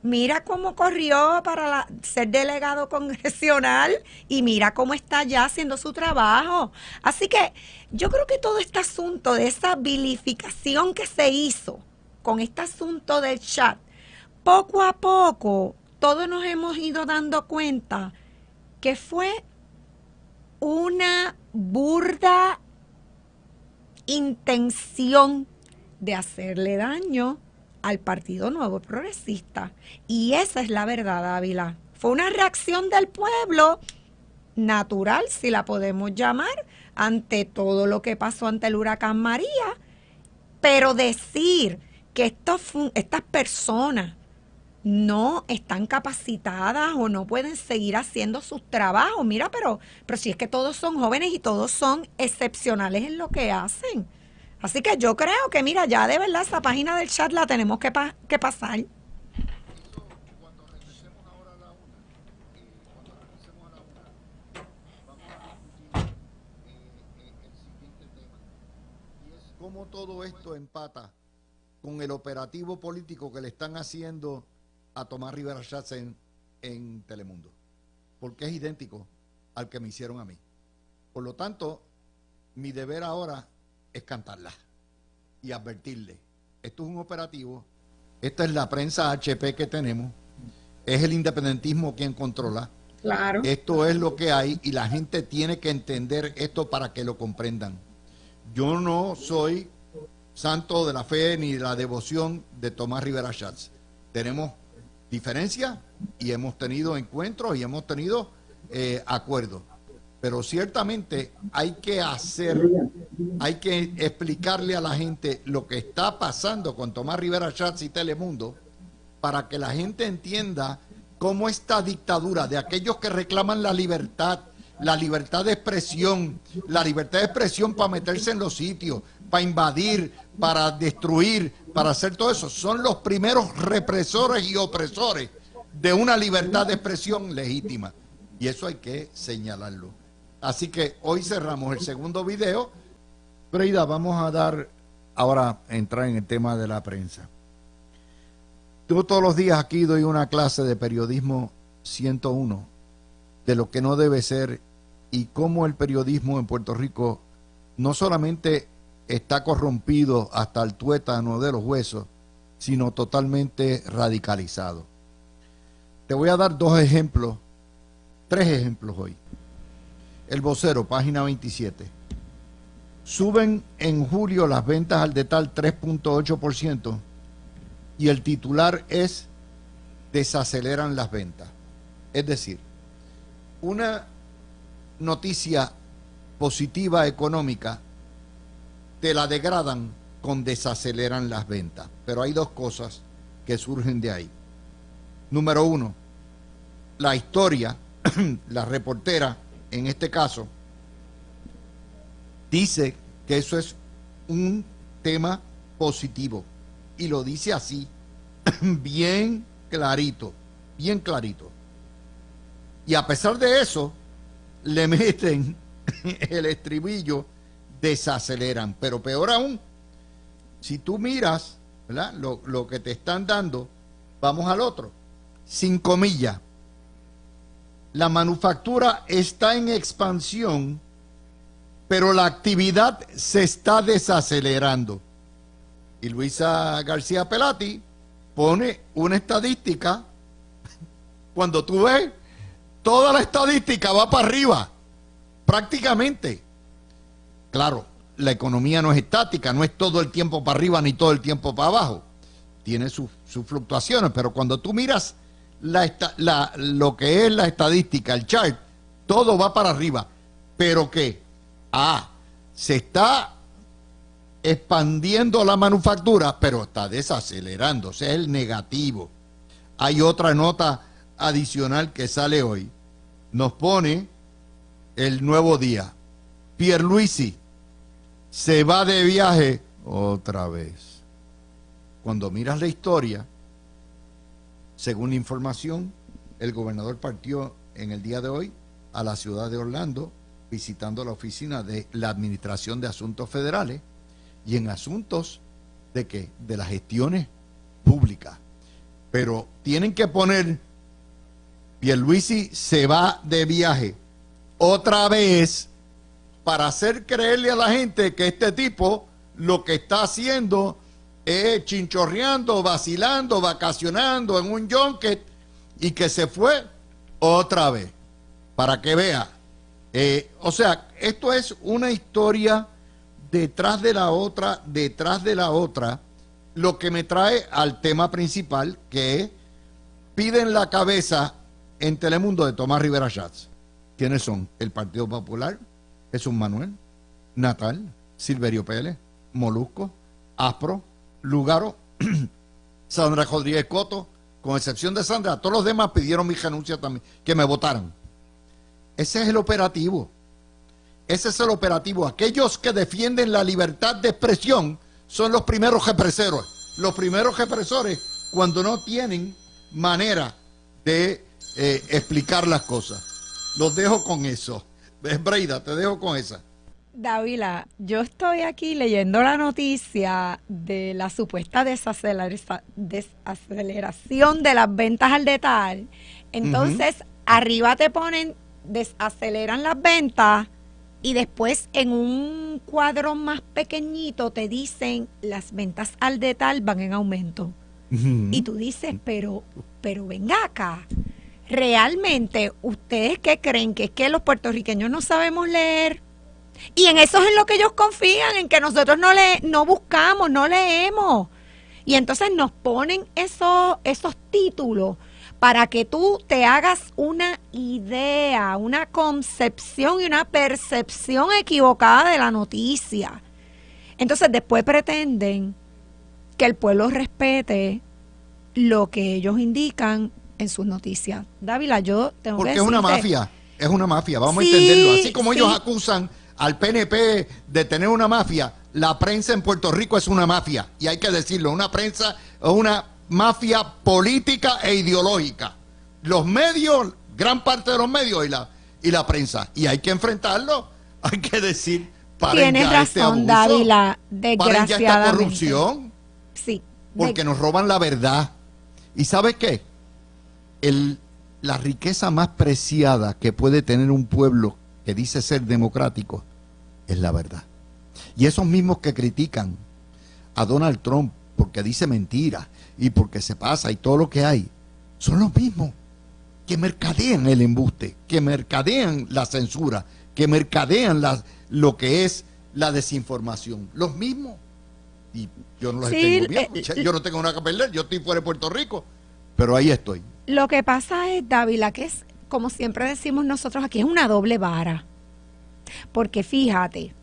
Mira cómo corrió para ser delegado congresional y mira cómo está ya haciendo su trabajo. Así que yo creo que todo este asunto de esa vilificación que se hizo con este asunto del chat, poco a poco todos nos hemos ido dando cuenta que fue una burda intención de hacerle daño al Partido Nuevo Progresista. Y esa es la verdad, Ávila. Fue una reacción del pueblo natural, si la podemos llamar, ante todo lo que pasó ante el huracán María. Pero decir que estos, estas personas no están capacitadas o no pueden seguir haciendo sus trabajos. Mira, pero, pero si es que todos son jóvenes y todos son excepcionales en lo que hacen. Así que yo creo que, mira, ya de verdad esa página del chat la tenemos que, que pasar. cómo todo esto empata con el operativo político que le están haciendo a Tomás Rivera Schatz en Telemundo, porque es idéntico al que me hicieron a mí. Por lo tanto, mi deber ahora es cantarla y advertirle. Esto es un operativo, esta es la prensa HP que tenemos, es el independentismo quien controla. Claro. Esto es lo que hay y la gente tiene que entender esto para que lo comprendan. Yo no soy santo de la fe ni de la devoción de Tomás Rivera Schatz. Tenemos diferencias y hemos tenido encuentros y hemos tenido eh, acuerdos pero ciertamente hay que hacer, hay que explicarle a la gente lo que está pasando con Tomás Rivera Schatz y Telemundo para que la gente entienda cómo esta dictadura de aquellos que reclaman la libertad, la libertad de expresión, la libertad de expresión para meterse en los sitios, para invadir, para destruir, para hacer todo eso, son los primeros represores y opresores de una libertad de expresión legítima. Y eso hay que señalarlo. Así que hoy cerramos el segundo video. Breida, vamos a dar ahora a entrar en el tema de la prensa. Yo todos los días aquí doy una clase de periodismo 101 de lo que no debe ser y cómo el periodismo en Puerto Rico no solamente está corrompido hasta el tuétano de los huesos, sino totalmente radicalizado. Te voy a dar dos ejemplos, tres ejemplos hoy. El vocero, página 27. Suben en julio las ventas al detal 3.8% y el titular es desaceleran las ventas. Es decir, una noticia positiva económica te la degradan con desaceleran las ventas. Pero hay dos cosas que surgen de ahí. Número uno, la historia, [clears throat] la reportera, en este caso, dice que eso es un tema positivo. Y lo dice así, [clears throat] bien clarito, bien clarito. Y a pesar de eso, le [laughs] meten el estribillo, desaceleran. Pero peor aún, si tú miras Lo, lo que te están dando, vamos al otro, sin comillas. La manufactura está en expansión, pero la actividad se está desacelerando. Y Luisa García Pelati pone una estadística, cuando tú ves, toda la estadística va para arriba, prácticamente. Claro, la economía no es estática, no es todo el tiempo para arriba ni todo el tiempo para abajo. Tiene sus fluctuaciones, pero cuando tú miras la, lo que es la estadística, el chart, todo va para arriba. Pero que, ah, se está expandiendo la manufactura, pero está desacelerando, es el negativo. Hay otra nota adicional que sale hoy. Nos pone el nuevo día. Pierluisi se va de viaje otra vez. Cuando miras la historia, según información, el gobernador partió en el día de hoy a la ciudad de Orlando visitando la oficina de la Administración de Asuntos Federales y en asuntos de que de las gestiones públicas. Pero tienen que poner Pierluisi se va de viaje otra vez para hacer creerle a la gente que este tipo lo que está haciendo eh, chinchorreando, vacilando, vacacionando en un junket y que se fue otra vez. Para que vea. Eh, o sea, esto es una historia detrás de la otra, detrás de la otra, lo que me trae al tema principal, que es, piden la cabeza en Telemundo de Tomás Rivera Schatz. ¿Quiénes son? El Partido Popular, Jesús Manuel, Natal, Silverio Pérez, Molusco, Aspro, Lugaro, [clears throat] Sandra Rodríguez Coto, con excepción de Sandra, todos los demás pidieron mi renuncia también, que me votaran. Ese es el operativo. Ese es el operativo. Aquellos que defienden la libertad de expresión son los primeros represores. Los primeros represores cuando no tienen manera de eh, explicar las cosas. Los dejo con eso. [laughs] Breida, te dejo con esa. Davila, yo estoy aquí leyendo la noticia de la supuesta desaceleración de las ventas al detalle. Entonces, arriba te ponen desaceleran las ventas y después en un cuadro más pequeñito te dicen las ventas al detalle van en aumento. Y tú dices, pero, pero venga acá. Realmente, ¿ustedes qué creen? ¿Que es que los puertorriqueños no sabemos leer? Y en eso es en lo que ellos confían, en que nosotros no, le, no buscamos, no leemos. Y entonces nos ponen esos, esos títulos para que tú te hagas una idea, una concepción y una percepción equivocada de la noticia. Entonces después pretenden que el pueblo respete lo que ellos indican en sus noticias. Dávila, yo tengo Porque es una mafia, es una mafia, vamos a entenderlo. Así como ellos acusan al PNP de tener una mafia, la prensa en Puerto Rico es una mafia, y hay que decirlo, una prensa es una mafia política e ideológica. Los medios, gran parte de los medios y la, y la prensa, y hay que enfrentarlo, [laughs] hay que decir, para Tienes este razón, este abuso, Dávila, ya esta corrupción. Sí. Porque nos roban la verdad. ¿Y sabes qué? El, la riqueza más preciada que puede tener un pueblo que dice ser democrático es la verdad. Y esos mismos que critican a Donald Trump porque dice mentira y porque se pasa y todo lo que hay, son los mismos que mercadean el embuste, que mercadean la censura, que mercadean la, lo que es la desinformación. Los mismos. Y yo no los tengo bien. Eh, yo no tengo nada que perder. Yo estoy fuera de Puerto Rico. Pero ahí estoy. Lo que pasa es, Dávila, que es, como siempre decimos nosotros aquí, es una doble vara. Porque fíjate,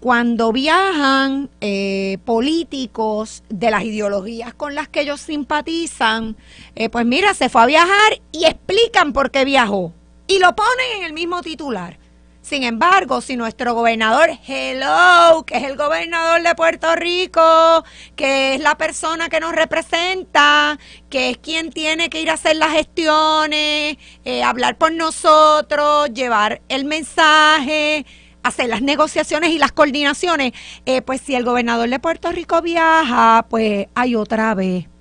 cuando viajan eh, políticos de las ideologías con las que ellos simpatizan, eh, pues mira, se fue a viajar y explican por qué viajó. Y lo ponen en el mismo titular. Sin embargo, si nuestro gobernador, hello, que es el gobernador de Puerto Rico, que es la persona que nos representa, que es quien tiene que ir a hacer las gestiones, eh, hablar por nosotros, llevar el mensaje, hacer las negociaciones y las coordinaciones, eh, pues si el gobernador de Puerto Rico viaja, pues hay otra vez.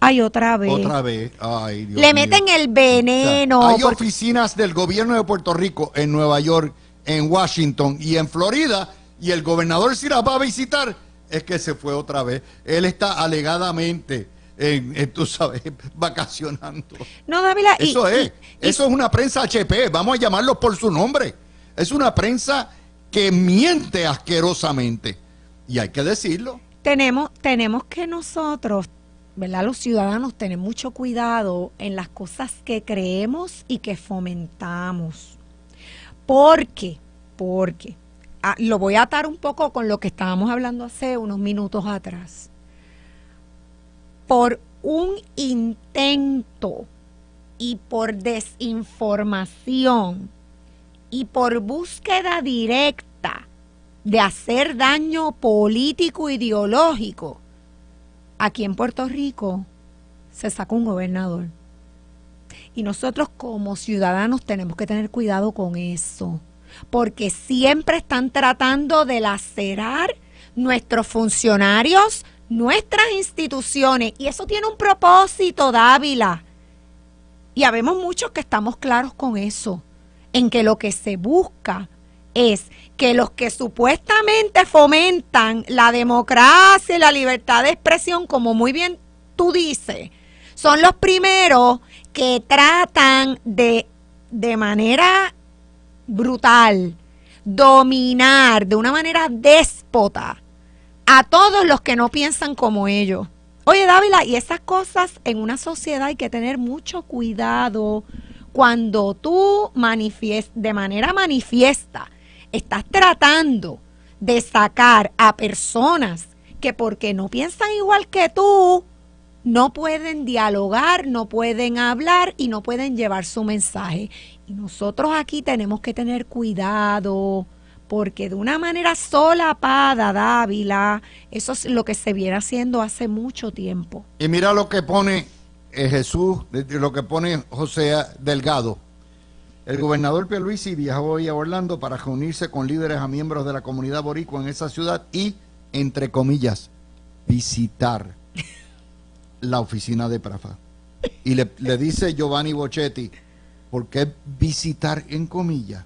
Hay otra vez. Otra vez. Ay, Dios Le mío. meten el veneno. hay porque- oficinas del gobierno de Puerto Rico en Nueva York, en Washington y en Florida, y el gobernador si las va a visitar, es que se fue otra vez. Él está alegadamente, en, en, tú sabes, [laughs] vacacionando. no, Dávila, y- Eso es, y- y- eso es una prensa HP, vamos a llamarlo por su nombre. Es una prensa que miente asquerosamente. Y hay que decirlo. tenemos, tenemos que nosotros, ¿verdad? Los ciudadanos tener mucho cuidado en las cosas que creemos y que fomentamos. Porque, porque, ah, lo voy a atar un poco con lo que estábamos hablando hace unos minutos atrás. Por un intento y por desinformación y por búsqueda directa de hacer daño político ideológico, aquí en Puerto Rico se saca un gobernador. Y nosotros como ciudadanos tenemos que tener cuidado con eso, porque siempre están tratando de lacerar nuestros funcionarios, nuestras instituciones, y eso tiene un propósito, Dávila. Y habemos muchos que estamos claros con eso, en que lo que se busca es que los que supuestamente fomentan la democracia y la libertad de expresión, como muy bien tú dices, son los primeros que tratan de, de manera brutal, dominar de una manera déspota a todos los que no piensan como ellos. Oye, Dávila, y esas cosas en una sociedad hay que tener mucho cuidado cuando tú manifies- de manera manifiesta estás tratando de sacar a personas que porque no piensan igual que tú, no pueden dialogar, no pueden hablar y no pueden llevar su mensaje. Y nosotros aquí tenemos que tener cuidado, porque de una manera solapada, Dávila, eso es lo que se viene haciendo hace mucho tiempo. Y mira lo que pone eh, Jesús, lo que pone José Delgado. El gobernador Pierluisi viajó hoy a Orlando para reunirse con líderes a miembros de la comunidad boricua en esa ciudad y, entre comillas, visitar la oficina de Prafa. Y le, le dice Giovanni Bochetti, ¿por qué visitar en comillas?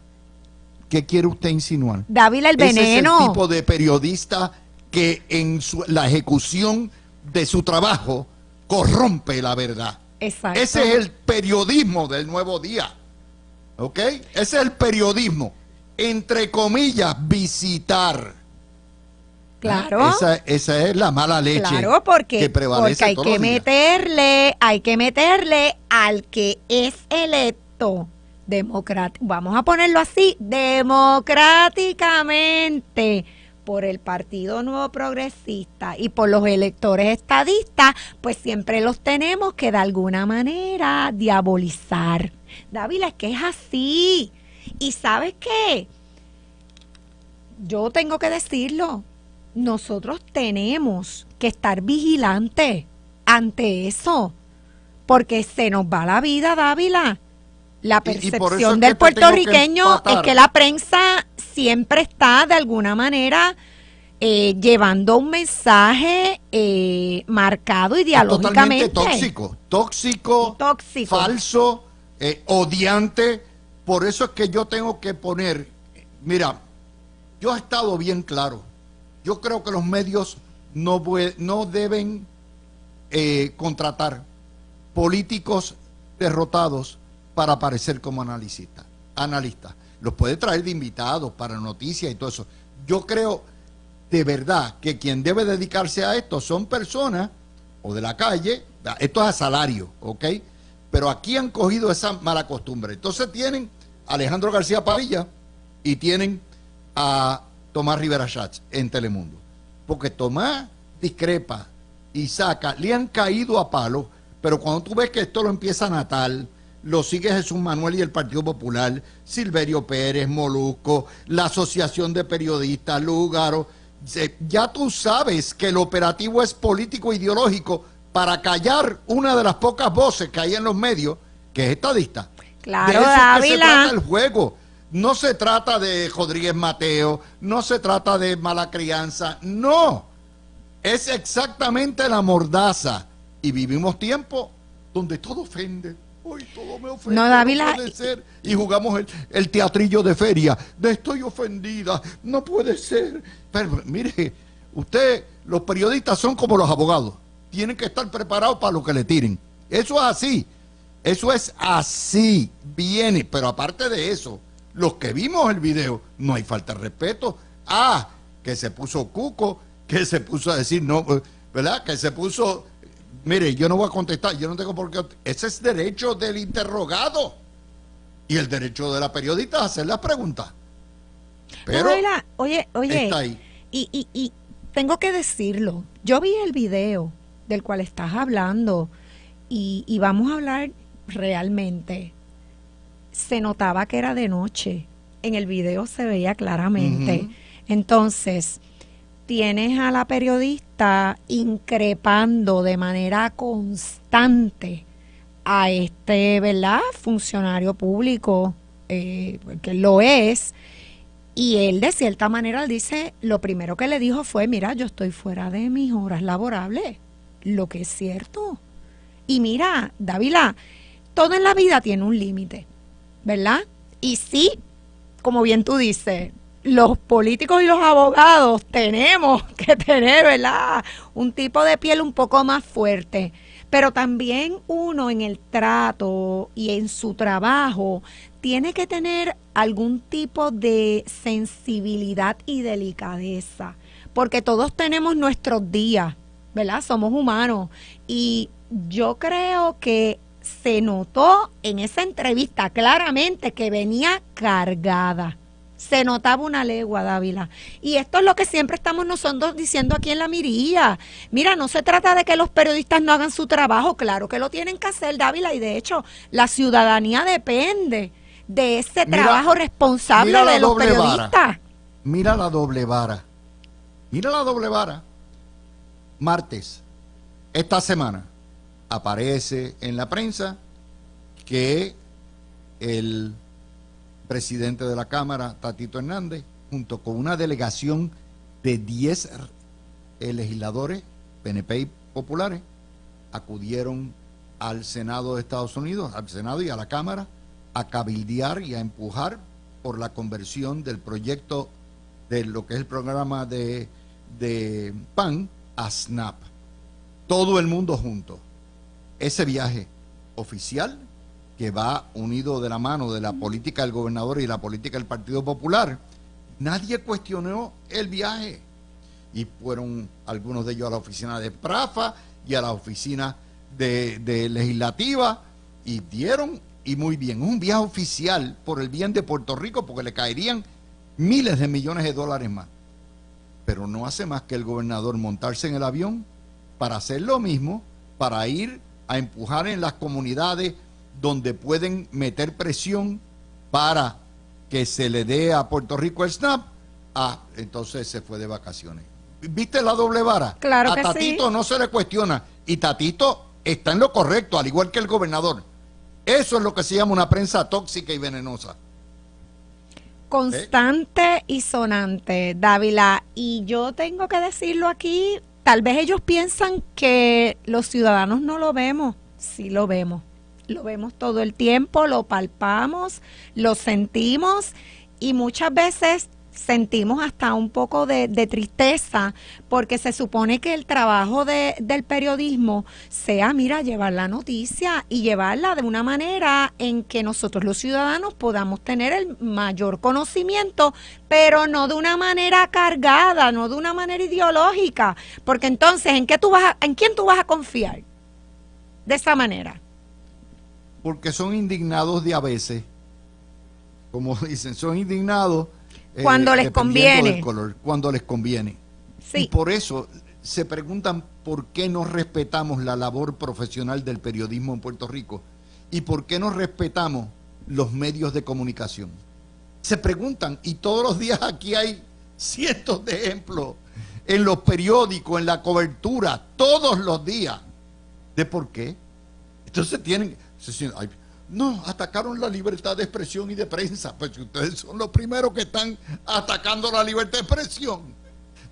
¿Qué quiere usted insinuar? Dávila, el Ese es veneno. el tipo de periodista que en su- la ejecución de su trabajo corrompe la verdad. Exacto. Ese es el periodismo del nuevo día. ¿Ok? Ese es el periodismo. Entre comillas, visitar. Claro. Esa, esa es la mala leche Claro, porque, que prevalece porque hay todos que meterle, hay que meterle al que es electo democrático, vamos a ponerlo así, democráticamente por el Partido Nuevo Progresista y por los electores estadistas, pues siempre los tenemos que de alguna manera diabolizar. Dávila, es que es así. ¿Y sabes qué? Yo tengo que decirlo, nosotros tenemos que estar vigilantes ante eso, porque se nos va la vida, Dávila. La percepción del que puertorriqueño es que la prensa siempre está de alguna manera eh, llevando un mensaje eh, marcado ideológicamente. Totalmente tóxico. Tóxico, Tóxico. falso, eh, odiante. Por eso es que yo tengo que poner, mira, yo he estado bien claro. Yo creo que los medios no, no deben eh, contratar políticos derrotados para aparecer como analistas. Analistas. Los puede traer de invitados para noticias y todo eso. Yo creo de verdad que quien debe dedicarse a esto son personas o de la calle, esto es a salario, ¿ok? Pero aquí han cogido esa mala costumbre. Entonces tienen a Alejandro García Padilla y tienen a Tomás Rivera Schatz en Telemundo. Porque Tomás discrepa y saca, le han caído a palo, pero cuando tú ves que esto lo empieza Natal, lo sigue Jesús Manuel y el Partido Popular, Silverio Pérez, Molusco, la Asociación de Periodistas, Lúgaro, ya tú sabes que el operativo es político ideológico para callar una de las pocas voces que hay en los medios, que es estadista. Claro, de se trata el juego. No se trata de Rodríguez Mateo, no se trata de mala crianza, no. Es exactamente la mordaza. Y vivimos tiempo donde todo ofende. Hoy todo me ofende. No, puede ser. Y jugamos el, teatrillo de feria. De estoy ofendida. No puede ser. Pero mire, usted, los periodistas son como los abogados. Tienen que estar preparados para lo que le tiren. Eso es así. Eso es así. Viene. Pero aparte de eso, los que vimos el video, no hay falta de respeto. Ah, que se puso cuco, que se puso a decir no, ¿verdad? Que se puso Mire, yo no voy a contestar, yo no tengo por qué. Ese es derecho del interrogado y el derecho de la periodista a hacer las preguntas. Pero, oye, oye, está ahí. Y, y, y tengo que decirlo. Yo vi el video del cual estás hablando y, y vamos a hablar realmente. Se notaba que era de noche. En el video se veía claramente. Entonces, tienes a la periodista increpando de manera constante a este, ¿verdad? Funcionario público, eh, que lo es, y él de cierta manera dice, lo primero que le dijo fue, mira, yo estoy fuera de mis horas laborables, lo que es cierto. Y mira, Dávila, todo en la vida tiene un límite, ¿verdad? Y sí, como bien tú dices, los políticos y los abogados tenemos [laughs] que tener, ¿verdad? Un tipo de piel un poco más fuerte. Pero también uno en el trato y en su trabajo tiene que tener algún tipo de sensibilidad y delicadeza. Porque todos tenemos nuestros días, ¿verdad? Somos humanos. Y yo creo que se notó en esa entrevista claramente que venía cargada se notaba una legua, Dávila. Y esto es lo que siempre estamos nosotros diciendo aquí en la mirilla. Mira, no se trata de que los periodistas no hagan su trabajo, claro que lo tienen que hacer, Dávila, y de hecho la ciudadanía depende de ese trabajo responsable de los periodistas. Mira la doble vara. Mira la doble vara. Martes, esta semana, aparece en la prensa que el presidente de la Cámara, Tatito Hernández, junto con una delegación de 10 eh, legisladores, PNP y populares, acudieron al Senado de Estados Unidos, al Senado y a la Cámara, a cabildear y a empujar por la conversión del proyecto de lo que es el programa de, de PAN a SNAP. Todo el mundo junto. Ese viaje oficial que va unido de la mano de la política del gobernador y la política del Partido Popular, nadie cuestionó el viaje. Y fueron algunos de ellos a la oficina de Prafa y a la oficina de, legislativa y dieron y muy bien. Un viaje oficial por el bien de Puerto Rico porque le caerían miles de millones de dólares más. Pero no hace más que el gobernador montarse en el avión para hacer lo mismo, para ir a empujar en las comunidades donde pueden meter presión para que se le dé a Puerto Rico el SNAP, ah, entonces se fue de vacaciones. ¿Viste la doble vara? Claro a Tatito no se le cuestiona y Tatito está en lo correcto, al igual que el gobernador. Eso es lo que se llama una prensa tóxica y venenosa. Constante y sonante, Dávila. Y yo tengo que decirlo aquí, tal vez ellos piensan que los ciudadanos no lo vemos, sí lo vemos. Lo vemos todo el tiempo, lo palpamos, lo sentimos. Y muchas veces sentimos hasta un poco de, tristeza porque se supone que el trabajo de, del periodismo sea, mira, llevar la noticia y llevarla de una manera en que nosotros los ciudadanos podamos tener el mayor conocimiento, pero no de una manera cargada, no de una manera ideológica, porque entonces, ¿en qué tú vas en quién tú vas a confiar? De esa manera porque son indignados de a veces, como [laughs] dicen, son indignados Cuando les conviene. color, cuando les conviene. Sí. Y por eso se preguntan por qué no respetamos la labor profesional del periodismo en Puerto Rico y por qué no respetamos los medios de comunicación. Se preguntan, y todos los días aquí hay cientos de ejemplos en los periódicos, en la cobertura, todos los días, de por qué. Entonces tienen, no, atacaron la libertad de expresión y de prensa. Pues ustedes son los primeros que están atacando la libertad de expresión.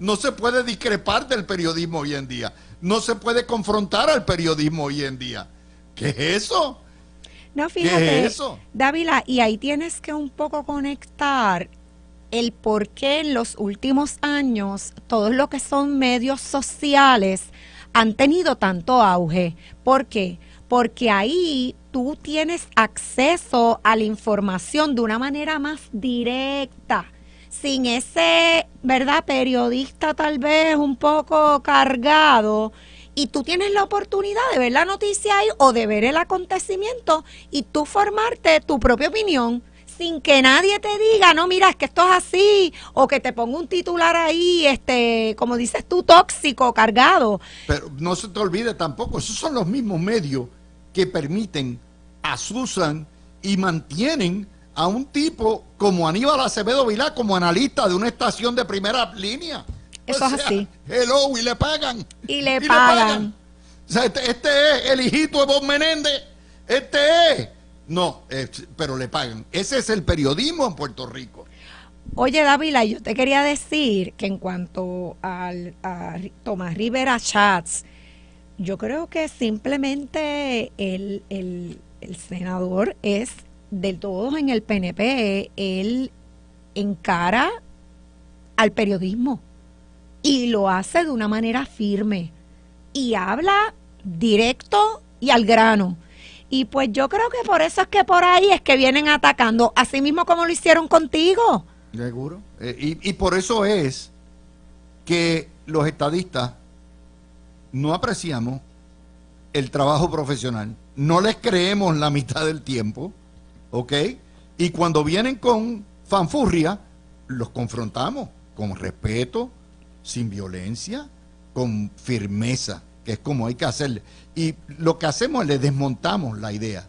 No se puede discrepar del periodismo hoy en día. No se puede confrontar al periodismo hoy en día. ¿Qué es eso? No, fíjate, eso? Dávila, y ahí tienes que un poco conectar el por qué en los últimos años todos lo que son medios sociales han tenido tanto auge. ¿Por qué? Porque ahí tú tienes acceso a la información de una manera más directa, sin ese, ¿verdad? Periodista tal vez un poco cargado. Y tú tienes la oportunidad de ver la noticia ahí o de ver el acontecimiento y tú formarte tu propia opinión sin que nadie te diga, no, mira, es que esto es así, o que te ponga un titular ahí, este, como dices tú, tóxico, cargado. Pero no se te olvide tampoco, esos son los mismos medios que permiten, asusan y mantienen a un tipo como Aníbal Acevedo Vilá como analista de una estación de primera línea. Eso es así. Hello, y le pagan. Y le, pagan. O sea, este, este, es el hijito de Bob Menéndez. Este es. No, pero le pagan. Ese es el periodismo en Puerto Rico. Oye, Dávila, yo te quería decir que en cuanto al, a Tomás Rivera Chats, yo creo que simplemente el, el, senador es de todos en el PNP, él encara al periodismo y lo hace de una manera firme y habla directo y al grano. Y pues yo creo que por eso es que por ahí es que vienen atacando, así mismo como lo hicieron contigo. Seguro. Eh, y, y por eso es que los estadistas no apreciamos el trabajo profesional, no les creemos la mitad del tiempo, ¿ok? Y cuando vienen con fanfurria, los confrontamos con respeto, sin violencia, con firmeza, que es como hay que hacerle. Y lo que hacemos es le desmontamos la idea.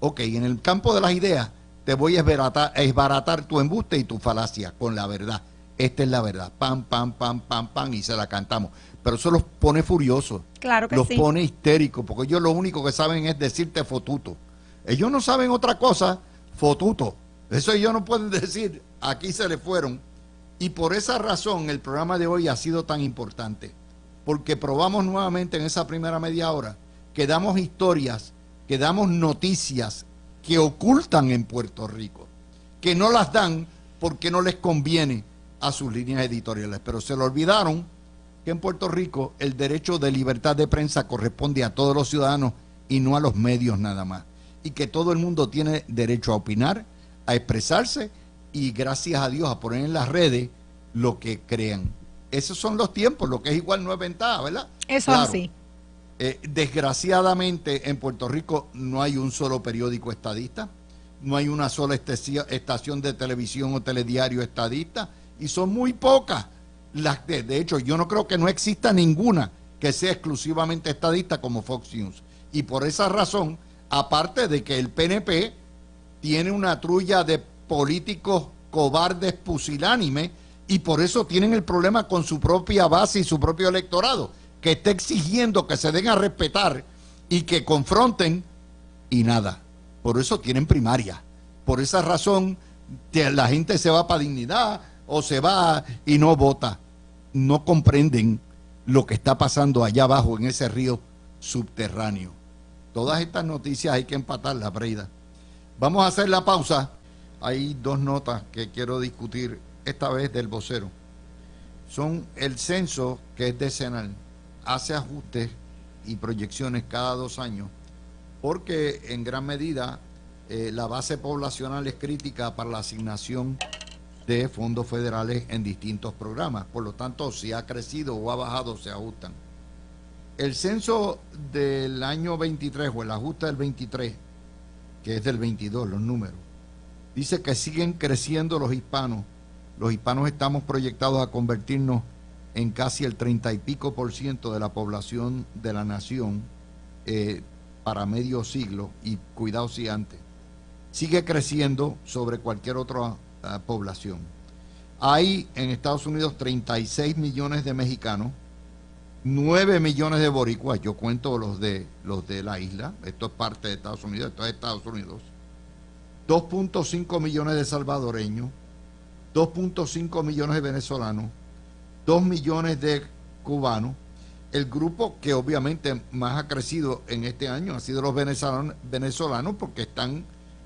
Ok, en el campo de las ideas te voy a esbaratar, esbaratar tu embuste y tu falacia con la verdad. Esta es la verdad. Pam, pam, pam, pam, pam, y se la cantamos pero eso los pone furiosos. Claro que los pone histéricos, porque ellos lo único que saben es decirte fotuto. Ellos no saben otra cosa, fotuto. Eso ellos no pueden [laughs] decir, aquí se le fueron. Y por esa razón el programa de hoy ha sido tan importante, porque probamos nuevamente en esa primera media hora que damos historias, que damos noticias que ocultan en Puerto Rico, que no las dan porque no les conviene a sus líneas editoriales, pero se lo olvidaron que en Puerto Rico el derecho de libertad de prensa corresponde a todos los ciudadanos y no a los medios nada más. Y que todo el mundo tiene derecho a opinar, a expresarse y gracias a Dios a poner en las redes lo que crean. Esos son los tiempos, lo que es igual no es ventaja, ¿verdad? Eso es así. Eh, desgraciadamente en Puerto Rico no hay un solo periódico estadista, no hay una sola estación de televisión o telediario estadista y son muy pocas de, hecho, yo no creo que no exista ninguna que sea exclusivamente estadista como Fox News. Y por esa razón, aparte de que el PNP tiene una trulla de políticos cobardes pusilánimes y por eso tienen el problema con su propia base y su propio electorado, que está exigiendo que se den a respetar y que confronten y nada. Por eso tienen primaria. Por esa razón la gente se va para dignidad o se va y no vota no comprenden lo que está pasando allá abajo en ese río subterráneo. Todas estas noticias hay que empatarlas, Breida. Vamos a hacer la pausa. Hay dos notas que quiero discutir, esta vez del vocero. Son el censo, que es decenal, hace ajustes y proyecciones cada dos años, porque en gran medida eh, la base poblacional es crítica para la asignación de fondos federales en distintos programas. Por lo tanto, si ha crecido o ha bajado, se ajustan. El censo del año 23 o el ajuste del 23, que es del 22, los números, dice que siguen creciendo los hispanos los hispanos estamos proyectados a convertirnos en casi el treinta y pico por ciento de la población de la nación eh, para medio siglo, y cuidado si antes, sigue creciendo sobre cualquier otra población. Hay en Estados Unidos 36 millones de mexicanos, 9 millones de boricuas, yo cuento los de los de la isla, esto es parte de Estados Unidos, esto es Estados Unidos, 2.5 millones de salvadoreños, 2.5 millones de venezolanos, 2 millones de cubanos. El grupo que obviamente más ha crecido en este año ha sido los venezolanos, venezolanos porque están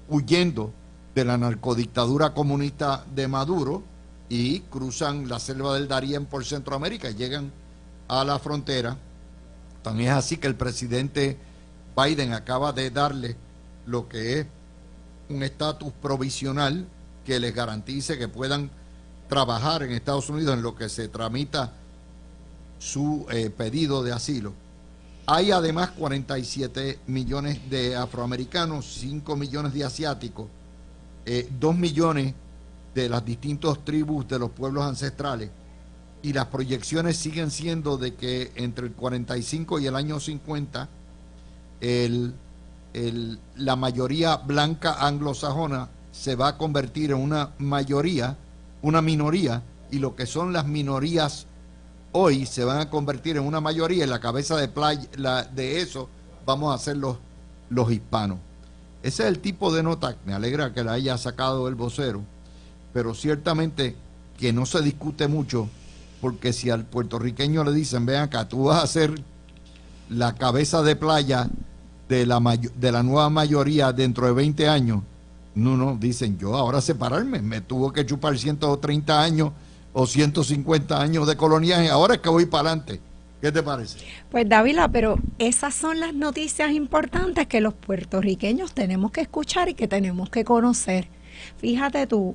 huyendo de la narcodictadura comunista de Maduro y cruzan la selva del Darién por Centroamérica y llegan a la frontera. También es así que el presidente Biden acaba de darle lo que es un estatus provisional que les garantice que puedan trabajar en Estados Unidos en lo que se tramita su eh, pedido de asilo. Hay además 47 millones de afroamericanos, 5 millones de asiáticos, 2 eh, millones de las distintas tribus de los pueblos ancestrales y las proyecciones siguen siendo de que entre el 45 y el año 50 el, la mayoría blanca anglosajona se va a convertir en una mayoría, una minoría, y lo que son las minorías hoy se van a convertir en una mayoría, y la cabeza de, playa, la, de eso vamos a ser los, los hispanos. Ese es el tipo de nota, me alegra que la haya sacado el vocero, pero ciertamente que no se discute mucho, porque si al puertorriqueño le dicen, ven acá, tú vas a ser la cabeza de playa de la, de la nueva mayoría dentro de 20 años, no, no, dicen yo ahora separarme, me tuvo que chupar 130 años o 150 años de coloniaje, ahora es que voy para adelante. ¿Qué te parece? Pues Dávila, pero esas son las noticias importantes que los puertorriqueños tenemos que escuchar y que tenemos que conocer. Fíjate tú,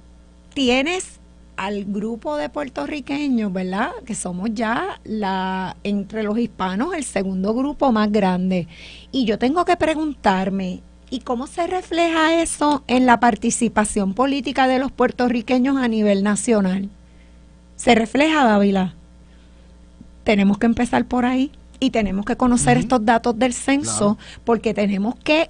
tienes al grupo de puertorriqueños, ¿verdad? Que somos ya la entre los hispanos el segundo grupo más grande. Y yo tengo que preguntarme, ¿Y cómo se refleja eso en la participación política de los puertorriqueños a nivel nacional? ¿Se refleja, Dávila? Tenemos que empezar por ahí y tenemos que conocer estos datos del censo porque tenemos que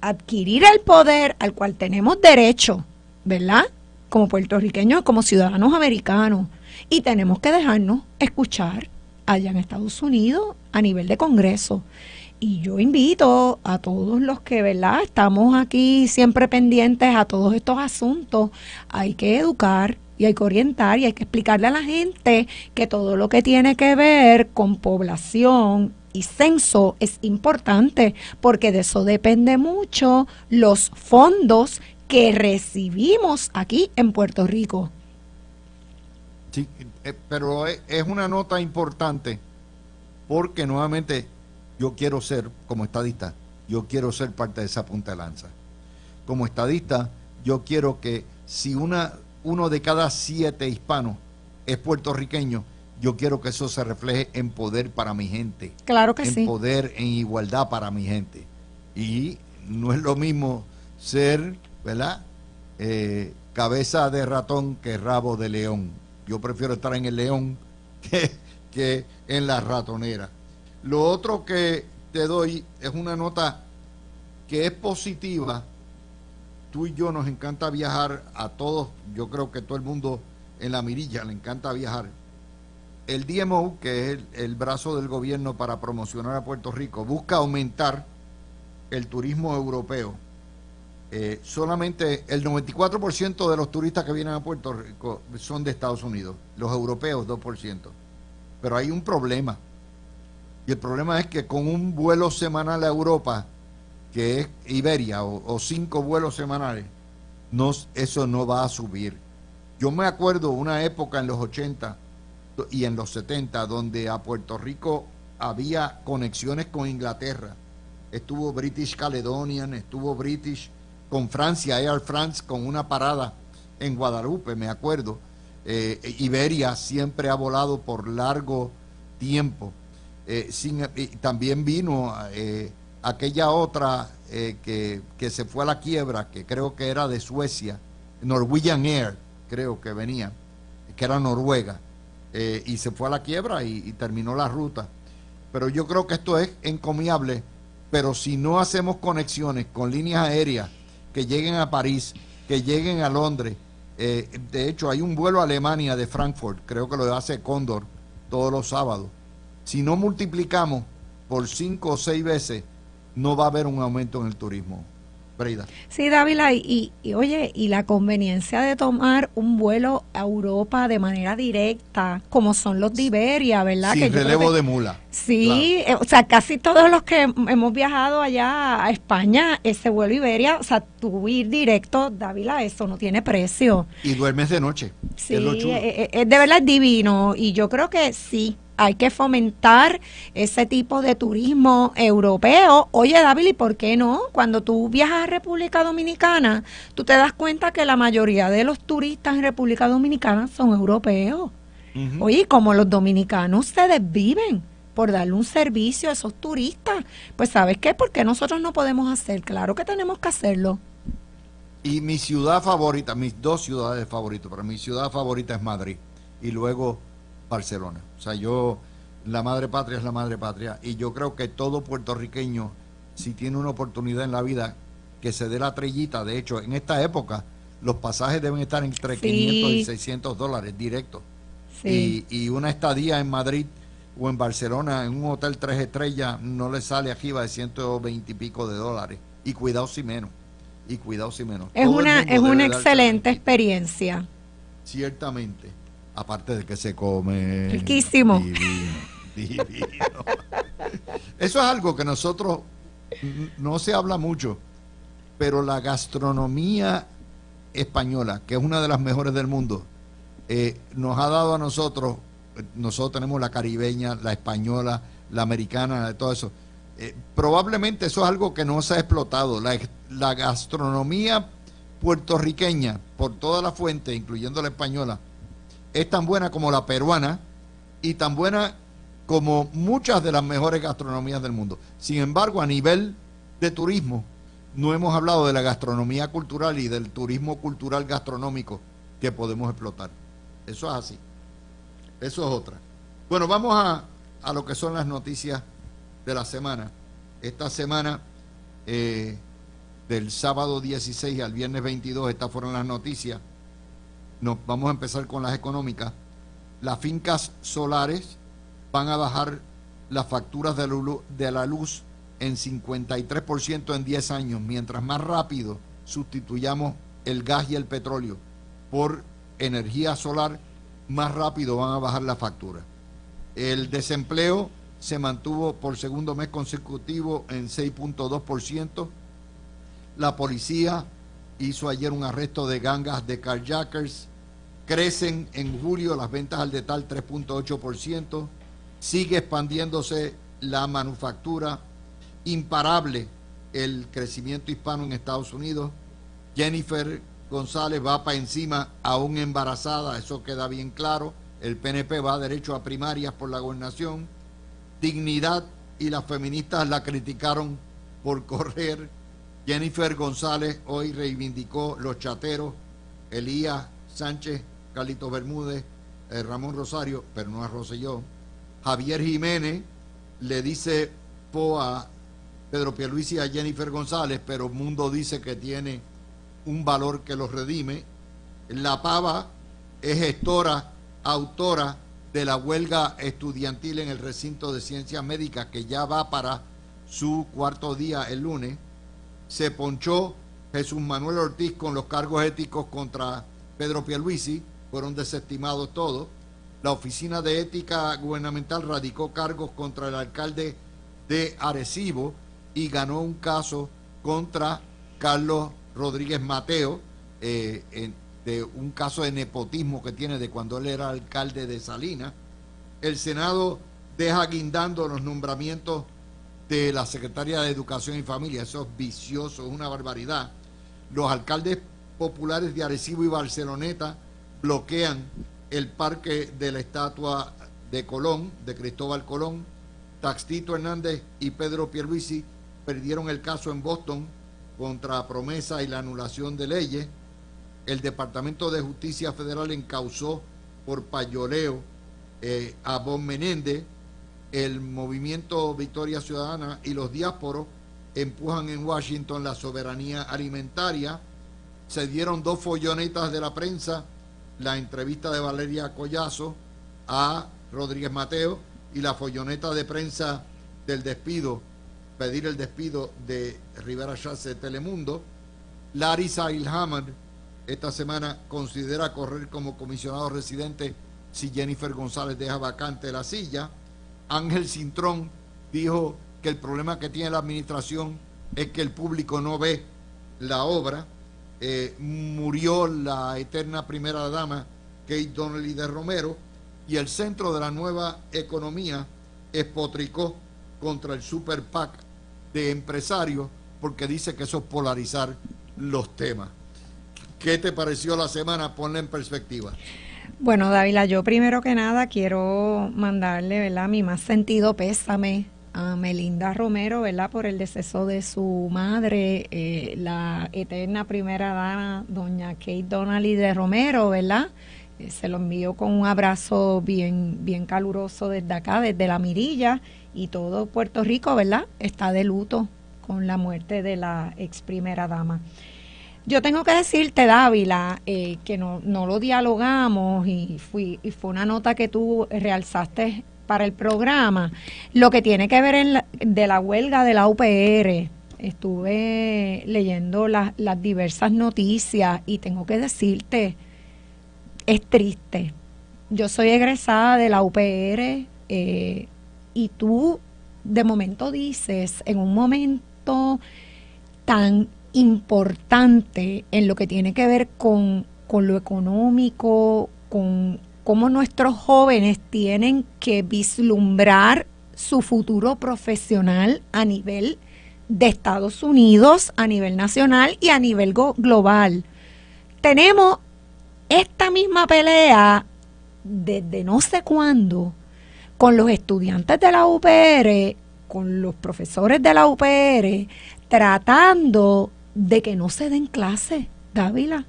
adquirir el poder al cual tenemos derecho, ¿verdad? Como puertorriqueños, como ciudadanos americanos. Y tenemos que dejarnos escuchar allá en Estados Unidos a nivel de Congreso. Y yo invito a todos los que, ¿verdad? Estamos aquí siempre pendientes a todos estos asuntos. Hay que educar y hay que orientar y hay que explicarle a la gente que todo lo que tiene que ver con población y censo es importante porque de eso depende mucho los fondos que recibimos aquí en Puerto Rico. Sí, eh, pero es una nota importante porque nuevamente yo quiero ser, como estadista, yo quiero ser parte de esa punta de lanza. Como estadista, yo quiero que si una, uno de cada siete hispanos es puertorriqueño, yo quiero que eso se refleje en poder para mi gente. Claro que sí. En poder, en igualdad para mi gente. Y no es lo mismo ser, ¿verdad? Eh, cabeza de ratón que rabo de león. Yo prefiero estar en el león [laughs] que, que en la ratonera. Lo otro que te doy es una nota que es positiva. Tú y yo nos encanta viajar a todos, yo creo que todo el mundo en la mirilla le encanta viajar. El DMO, que es el, brazo del gobierno para promocionar a Puerto Rico, busca aumentar el turismo europeo. Eh, solamente el 94% de los turistas que vienen a Puerto Rico son de Estados Unidos, los europeos 2%. Pero hay un problema y el problema es que con un vuelo semanal a Europa, que es Iberia, o, cinco vuelos semanales, no, eso no va a subir. Yo me acuerdo una época en los 80 y en los 70 donde a Puerto Rico había conexiones con Inglaterra. Estuvo British Caledonian, estuvo British con Francia, Air France, con una parada en Guadalupe, me acuerdo. Eh, Iberia siempre ha volado por largo tiempo. Eh, también vino eh, aquella otra eh, que, se fue a la quiebra, que creo que era de Suecia, Norwegian Air, creo que venía, que era Noruega, eh, y se fue a la quiebra y, terminó la ruta. Pero yo creo que esto es encomiable, pero si no hacemos conexiones con líneas aéreas que lleguen a París, que lleguen a Londres, eh, de hecho hay un vuelo a Alemania de Frankfurt, creo que lo hace Cóndor todos los sábados. Si no multiplicamos por cinco o seis veces, no va a haber un aumento en el turismo. Sí, Dávila, y, oye, y la conveniencia de tomar un vuelo a Europa de manera directa, como son los de Iberia, ¿verdad? Sin relevo de mula. Sí, eh, o sea, casi todos los que hemos viajado allá a España, ese vuelo Iberia, o sea, tú ir directo, Dávila, eso no tiene precio. Y duermes de noche. Sí, es, eh, eh, de verdad divino, y yo creo que sí, hay que fomentar ese tipo de turismo europeo. Oye, David, ¿y por qué no? Cuando tú viajas a República Dominicana, tú te das cuenta que la mayoría de los turistas en República Dominicana son europeos. Oye, como los dominicanos se desviven por darle un servicio a esos turistas, pues ¿sabes qué? Porque nosotros no podemos hacer, claro que tenemos que hacerlo. Y mi ciudad favorita, mis dos ciudades favoritas, pero mi ciudad favorita es Madrid. Y luego Barcelona. O sea, yo, la madre patria es la madre patria y yo creo que todo puertorriqueño, si tiene una oportunidad en la vida, que se dé la trellita, de hecho, en esta época los pasajes deben estar entre 500 y 600 dólares directos. Y, una estadía en Madrid o en Barcelona, en un hotel tres estrellas, no le sale arriba de 120 y pico de dólares. Y cuidado si menos. Y cuidado si menos. Es una, es una excelente experiencia. Ciertamente. Aparte de que se come. Riquísimo. Divino, Eso es algo que nosotros no se habla mucho, pero la gastronomía española, que es una de las mejores del mundo, eh, nos ha dado a nosotros, nosotros tenemos la caribeña, la española, la americana, todo eso. Eh, probablemente eso es algo que no se ha explotado. La, la gastronomía puertorriqueña, por toda la fuente, incluyendo la española, es tan buena como la peruana y tan buena como muchas de las mejores gastronomías del mundo. Sin embargo, a nivel de turismo, no hemos hablado de la gastronomía cultural y del turismo cultural gastronómico que podemos explotar. Eso es así. Eso es otra. Bueno, vamos a, a lo que son las noticias de la semana. Esta semana, eh, del sábado 16 al viernes 22, estas fueron las noticias nos vamos a empezar con las económicas. Las fincas solares van a bajar las facturas de la luz en 53% en 10 años, mientras más rápido sustituyamos el gas y el petróleo por energía solar, más rápido van a bajar la factura. El desempleo se mantuvo por segundo mes consecutivo en 6.2%. La policía hizo ayer un arresto de gangas de carjackers Crecen en julio las ventas al detal 3.8%. Sigue expandiéndose la manufactura. Imparable el crecimiento hispano en Estados Unidos. Jennifer González va para encima aún embarazada, eso queda bien claro. El PNP va derecho a primarias por la gobernación. Dignidad y las feministas la criticaron por [laughs] correr. Jennifer González hoy reivindicó los chateros. Elías Sánchez Carlitos Bermúdez, eh, Ramón Rosario, pero no a Roselló. Javier Jiménez le dice po a Pedro Pierluisi y a Jennifer González, pero Mundo dice que tiene un valor que los redime. La Pava es gestora, autora de la huelga estudiantil en el recinto de ciencias médicas que ya va para su cuarto día el lunes. Se ponchó Jesús Manuel Ortiz con los cargos éticos contra Pedro Pierluisi fueron desestimados todos. La Oficina de Ética Gubernamental radicó cargos contra el alcalde de Arecibo y ganó un caso contra Carlos Rodríguez Mateo, eh, de un caso de nepotismo que tiene de cuando él era alcalde de Salinas. El Senado deja guindando los nombramientos de la Secretaria de Educación y Familia. Eso es vicioso, es una barbaridad. Los alcaldes populares de Arecibo y Barceloneta bloquean el parque de la estatua de Colón, de Cristóbal Colón. Taxito Hernández y Pedro Pierluisi perdieron el caso en Boston contra promesa y la anulación de leyes. el Departamento de Justicia Federal encausó por payoleo eh, a Bon Menéndez, el movimiento Victoria Ciudadana y los diásporos empujan en Washington la soberanía alimentaria. Se dieron dos follonetas de la prensa, la entrevista de Valeria Collazo a Rodríguez Mateo y la folloneta de prensa del despido, pedir el despido de Rivera Chávez de Telemundo. Larry Sailhammer esta semana considera correr como comisionado residente si Jennifer González deja vacante la silla. Ángel Cintrón dijo que el problema que tiene la administración es que el público no ve la obra. Eh, murió la eterna primera dama Kate Donnelly de Romero y el centro de la nueva economía espotricó contra el super PAC de empresarios porque dice que eso es polarizar los temas. ¿Qué te pareció la semana? Ponle en perspectiva. Bueno, Dávila, yo primero que nada quiero mandarle, ¿verdad? Mi más sentido pésame a Melinda Romero, ¿verdad? Por el deceso de su madre, eh, la eterna primera dama, doña Kate Donnelly de Romero, ¿verdad? Eh, se lo envío con un abrazo bien, bien caluroso desde acá, desde la mirilla, y todo Puerto Rico, ¿verdad? Está de luto con la muerte de la ex primera dama. Yo tengo que decirte, Dávila, eh, que no, no lo dialogamos y, fui, y fue una nota que tú realzaste para el programa, lo que tiene que ver en de la huelga de la UPR. Estuve leyendo las diversas noticias y tengo que decirte, es triste. Yo soy egresada de la UPR eh, y tú de momento dices, en un momento tan importante en lo que tiene que ver con, lo económico, con cómo nuestros jóvenes tienen que vislumbrar su futuro profesional a nivel de Estados Unidos, a nivel nacional y a nivel global. Tenemos esta misma pelea desde no sé cuándo con los estudiantes de la UPR, con los profesores de la UPR, tratando de que no se den clases, Dávila,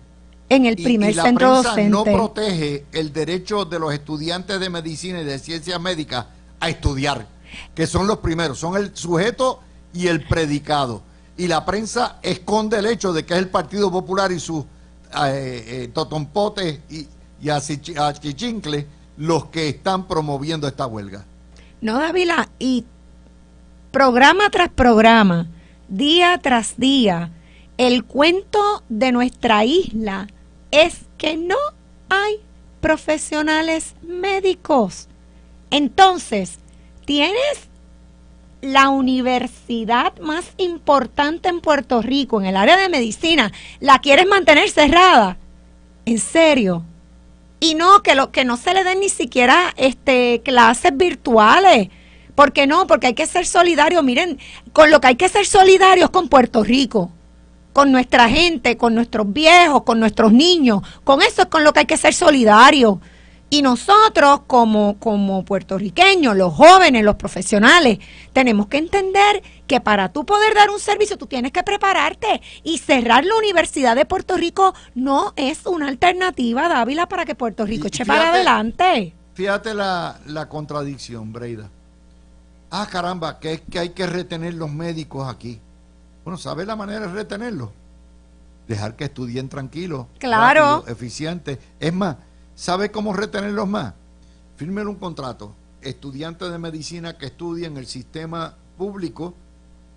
en el primer centro docente. No protege el derecho de los estudiantes de medicina y de ciencias médicas a estudiar, que son los primeros, son el sujeto y el predicado. Y la prensa esconde el hecho de que es el Partido Popular y sus eh, eh, totompotes y, y achichincle los que están promoviendo esta huelga. No, Dávila, y programa tras programa, día tras día, el cuento de nuestra isla es que no hay profesionales médicos. Entonces, tienes la universidad más importante en Puerto Rico, en el área de medicina, la quieres mantener cerrada. En serio. Y no, que, lo, que no se le den ni siquiera este, clases virtuales. ¿Por qué no? Porque hay que ser solidario. Miren, con lo que hay que ser solidarios con Puerto Rico con nuestra gente, con nuestros viejos, con nuestros niños. Con eso es con lo que hay que ser solidarios. Y nosotros como, como puertorriqueños, los jóvenes, los profesionales, tenemos que entender que para tú poder dar un servicio tú tienes que prepararte y cerrar la Universidad de Puerto Rico no es una alternativa, Dávila, para que Puerto Rico eche para adelante. Fíjate la, la contradicción, Breida. Ah, caramba, que es que hay que retener los médicos aquí. Bueno, ¿sabes la manera de retenerlo? Dejar que estudien tranquilos, claro, eficientes. Es más, ¿sabe cómo retenerlos más? Firmen un contrato. Estudiante de medicina que estudie en el sistema público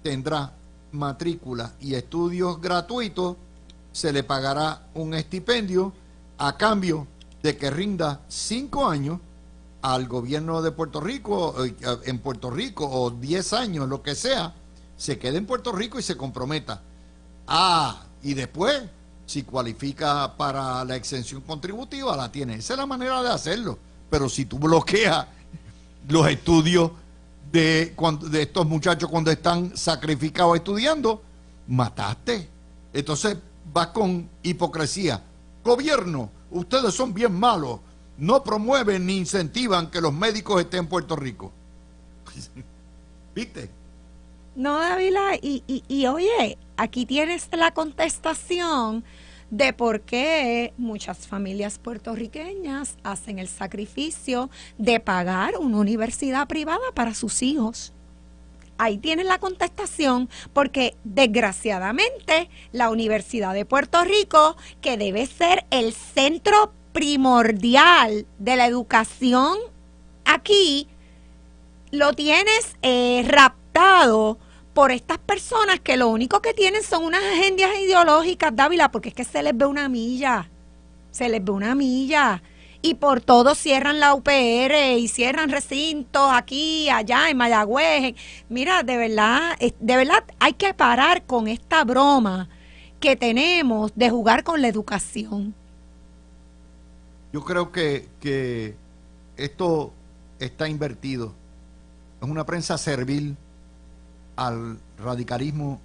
tendrá matrícula y estudios gratuitos, se le pagará un estipendio a cambio de que rinda cinco años al gobierno de Puerto Rico, eh, en Puerto Rico, o diez años, lo que sea, se quede en Puerto Rico y se comprometa. Ah, y después, si cualifica para la exención contributiva, la tiene. Esa es la manera de hacerlo. Pero si tú bloqueas los estudios de, cuando, de estos muchachos cuando están sacrificados estudiando, mataste. Entonces vas con hipocresía. Gobierno, ustedes son bien malos. No promueven ni incentivan que los médicos estén en Puerto Rico. [laughs] ¿Viste? No, Dávila, y, y, y oye, aquí tienes la contestación de por qué muchas familias puertorriqueñas hacen el sacrificio de pagar una universidad privada para sus hijos. Ahí tienen la contestación, porque desgraciadamente la Universidad de Puerto Rico, que debe ser el centro primordial de la educación aquí, lo tienes eh, raptado por estas personas que lo único que tienen son unas agendas ideológicas, Dávila, porque es que se les ve una milla, se les ve una milla. Y por todo cierran la UPR y cierran recintos aquí, allá, en Mayagüez. Mira, de verdad, de verdad hay que parar con esta broma que tenemos de jugar con la educación. Yo creo que, que esto está invertido. Es una prensa servil al radicalismo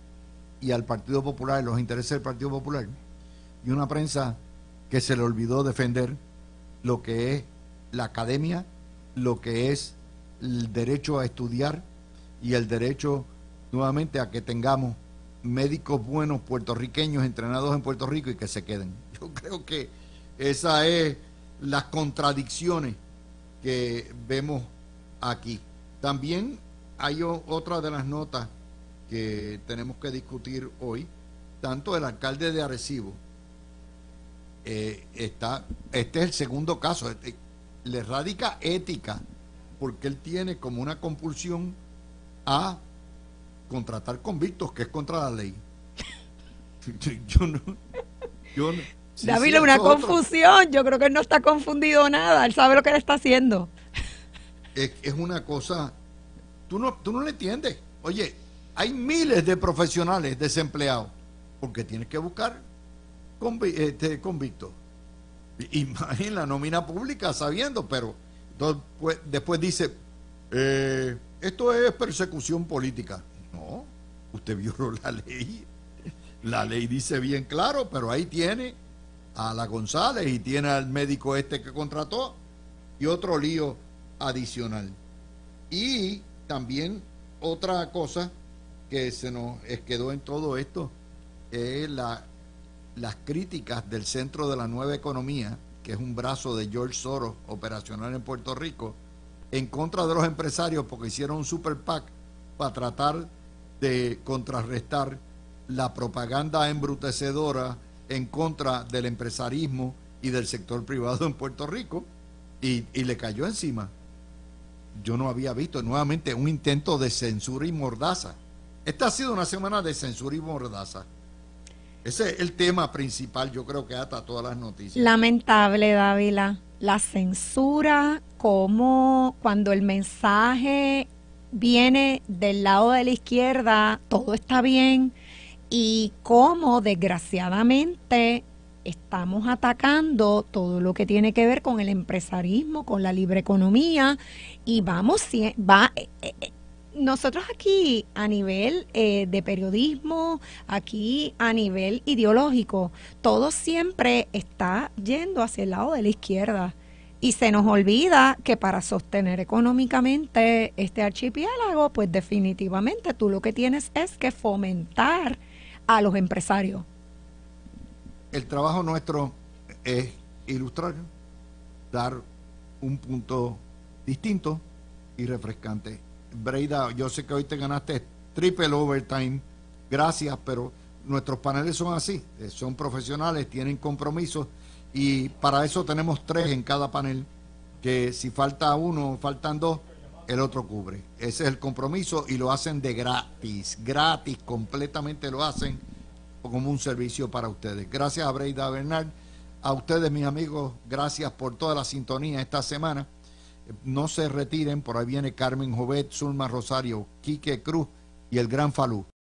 y al Partido Popular, los intereses del Partido Popular, y una prensa que se le olvidó defender lo que es la academia, lo que es el derecho a estudiar y el derecho nuevamente a que tengamos médicos buenos puertorriqueños entrenados en Puerto Rico y que se queden. [laughs] Yo creo que esa es las contradicciones que vemos aquí. También hay otra de las notas que tenemos que discutir hoy. Tanto el alcalde de Arecibo eh, está, este es el segundo caso, este, le radica ética, porque él tiene como una compulsión a contratar convictos, que es contra la ley. [laughs] yo no. Yo David, una confusión. Yo creo que él no está confundido nada. Él sabe lo que él está haciendo. Es, es una cosa Tú no, tú no lo entiendes. Oye, hay miles de profesionales desempleados porque tienes que buscar este, convictos. Imagina [laughs] la nómina pública sabiendo, pero después, después dice, eh, esto es persecución política. No, usted violó [laughs] la ley. La ley dice bien claro, pero ahí tiene a la González y tiene al médico este que contrató y otro lío adicional. Y también otra cosa que se nos quedó en todo esto es la, las críticas del Centro de la Nueva Economía, que es un brazo de George Soros operacional en Puerto Rico, en contra de los empresarios porque hicieron un super PAC para tratar de contrarrestar la propaganda embrutecedora en contra del empresarismo y del sector privado en Puerto Rico y, y le cayó encima yo no había visto nuevamente un intento de censura y mordaza. Esta ha sido una semana de censura y mordaza. Ese es el tema principal, yo creo que hasta todas las noticias. Lamentable, Dávila. La censura, como cuando el mensaje viene del lado de la izquierda, todo está bien, y cómo desgraciadamente estamos atacando todo lo que tiene que ver con el empresarismo, con la libre economía y vamos, va, eh, eh, eh, nosotros aquí a nivel de periodismo, aquí a nivel ideológico, todo siempre está yendo hacia el lado de la izquierda. Y se nos olvida que para sostener económicamente este archipiélago, pues definitivamente tú lo que tienes es que fomentar a los empresarios el trabajo nuestro es ilustrar, dar un punto distinto y refrescante. Breida, yo sé que hoy te ganaste triple overtime, gracias, pero nuestros paneles son así, eh, son profesionales, tienen compromisos y para eso tenemos tres en cada panel, que si falta uno, faltan dos, el otro cubre. Ese es el compromiso y lo hacen de gratis, gratis, completamente lo hacen como un servicio para ustedes. Gracias a Breida Bernal, a ustedes mis amigos, gracias por toda la sintonía esta semana. No se retiren, por ahí viene Carmen Jovet, Zulma Rosario, Quique Cruz y el Gran Falú.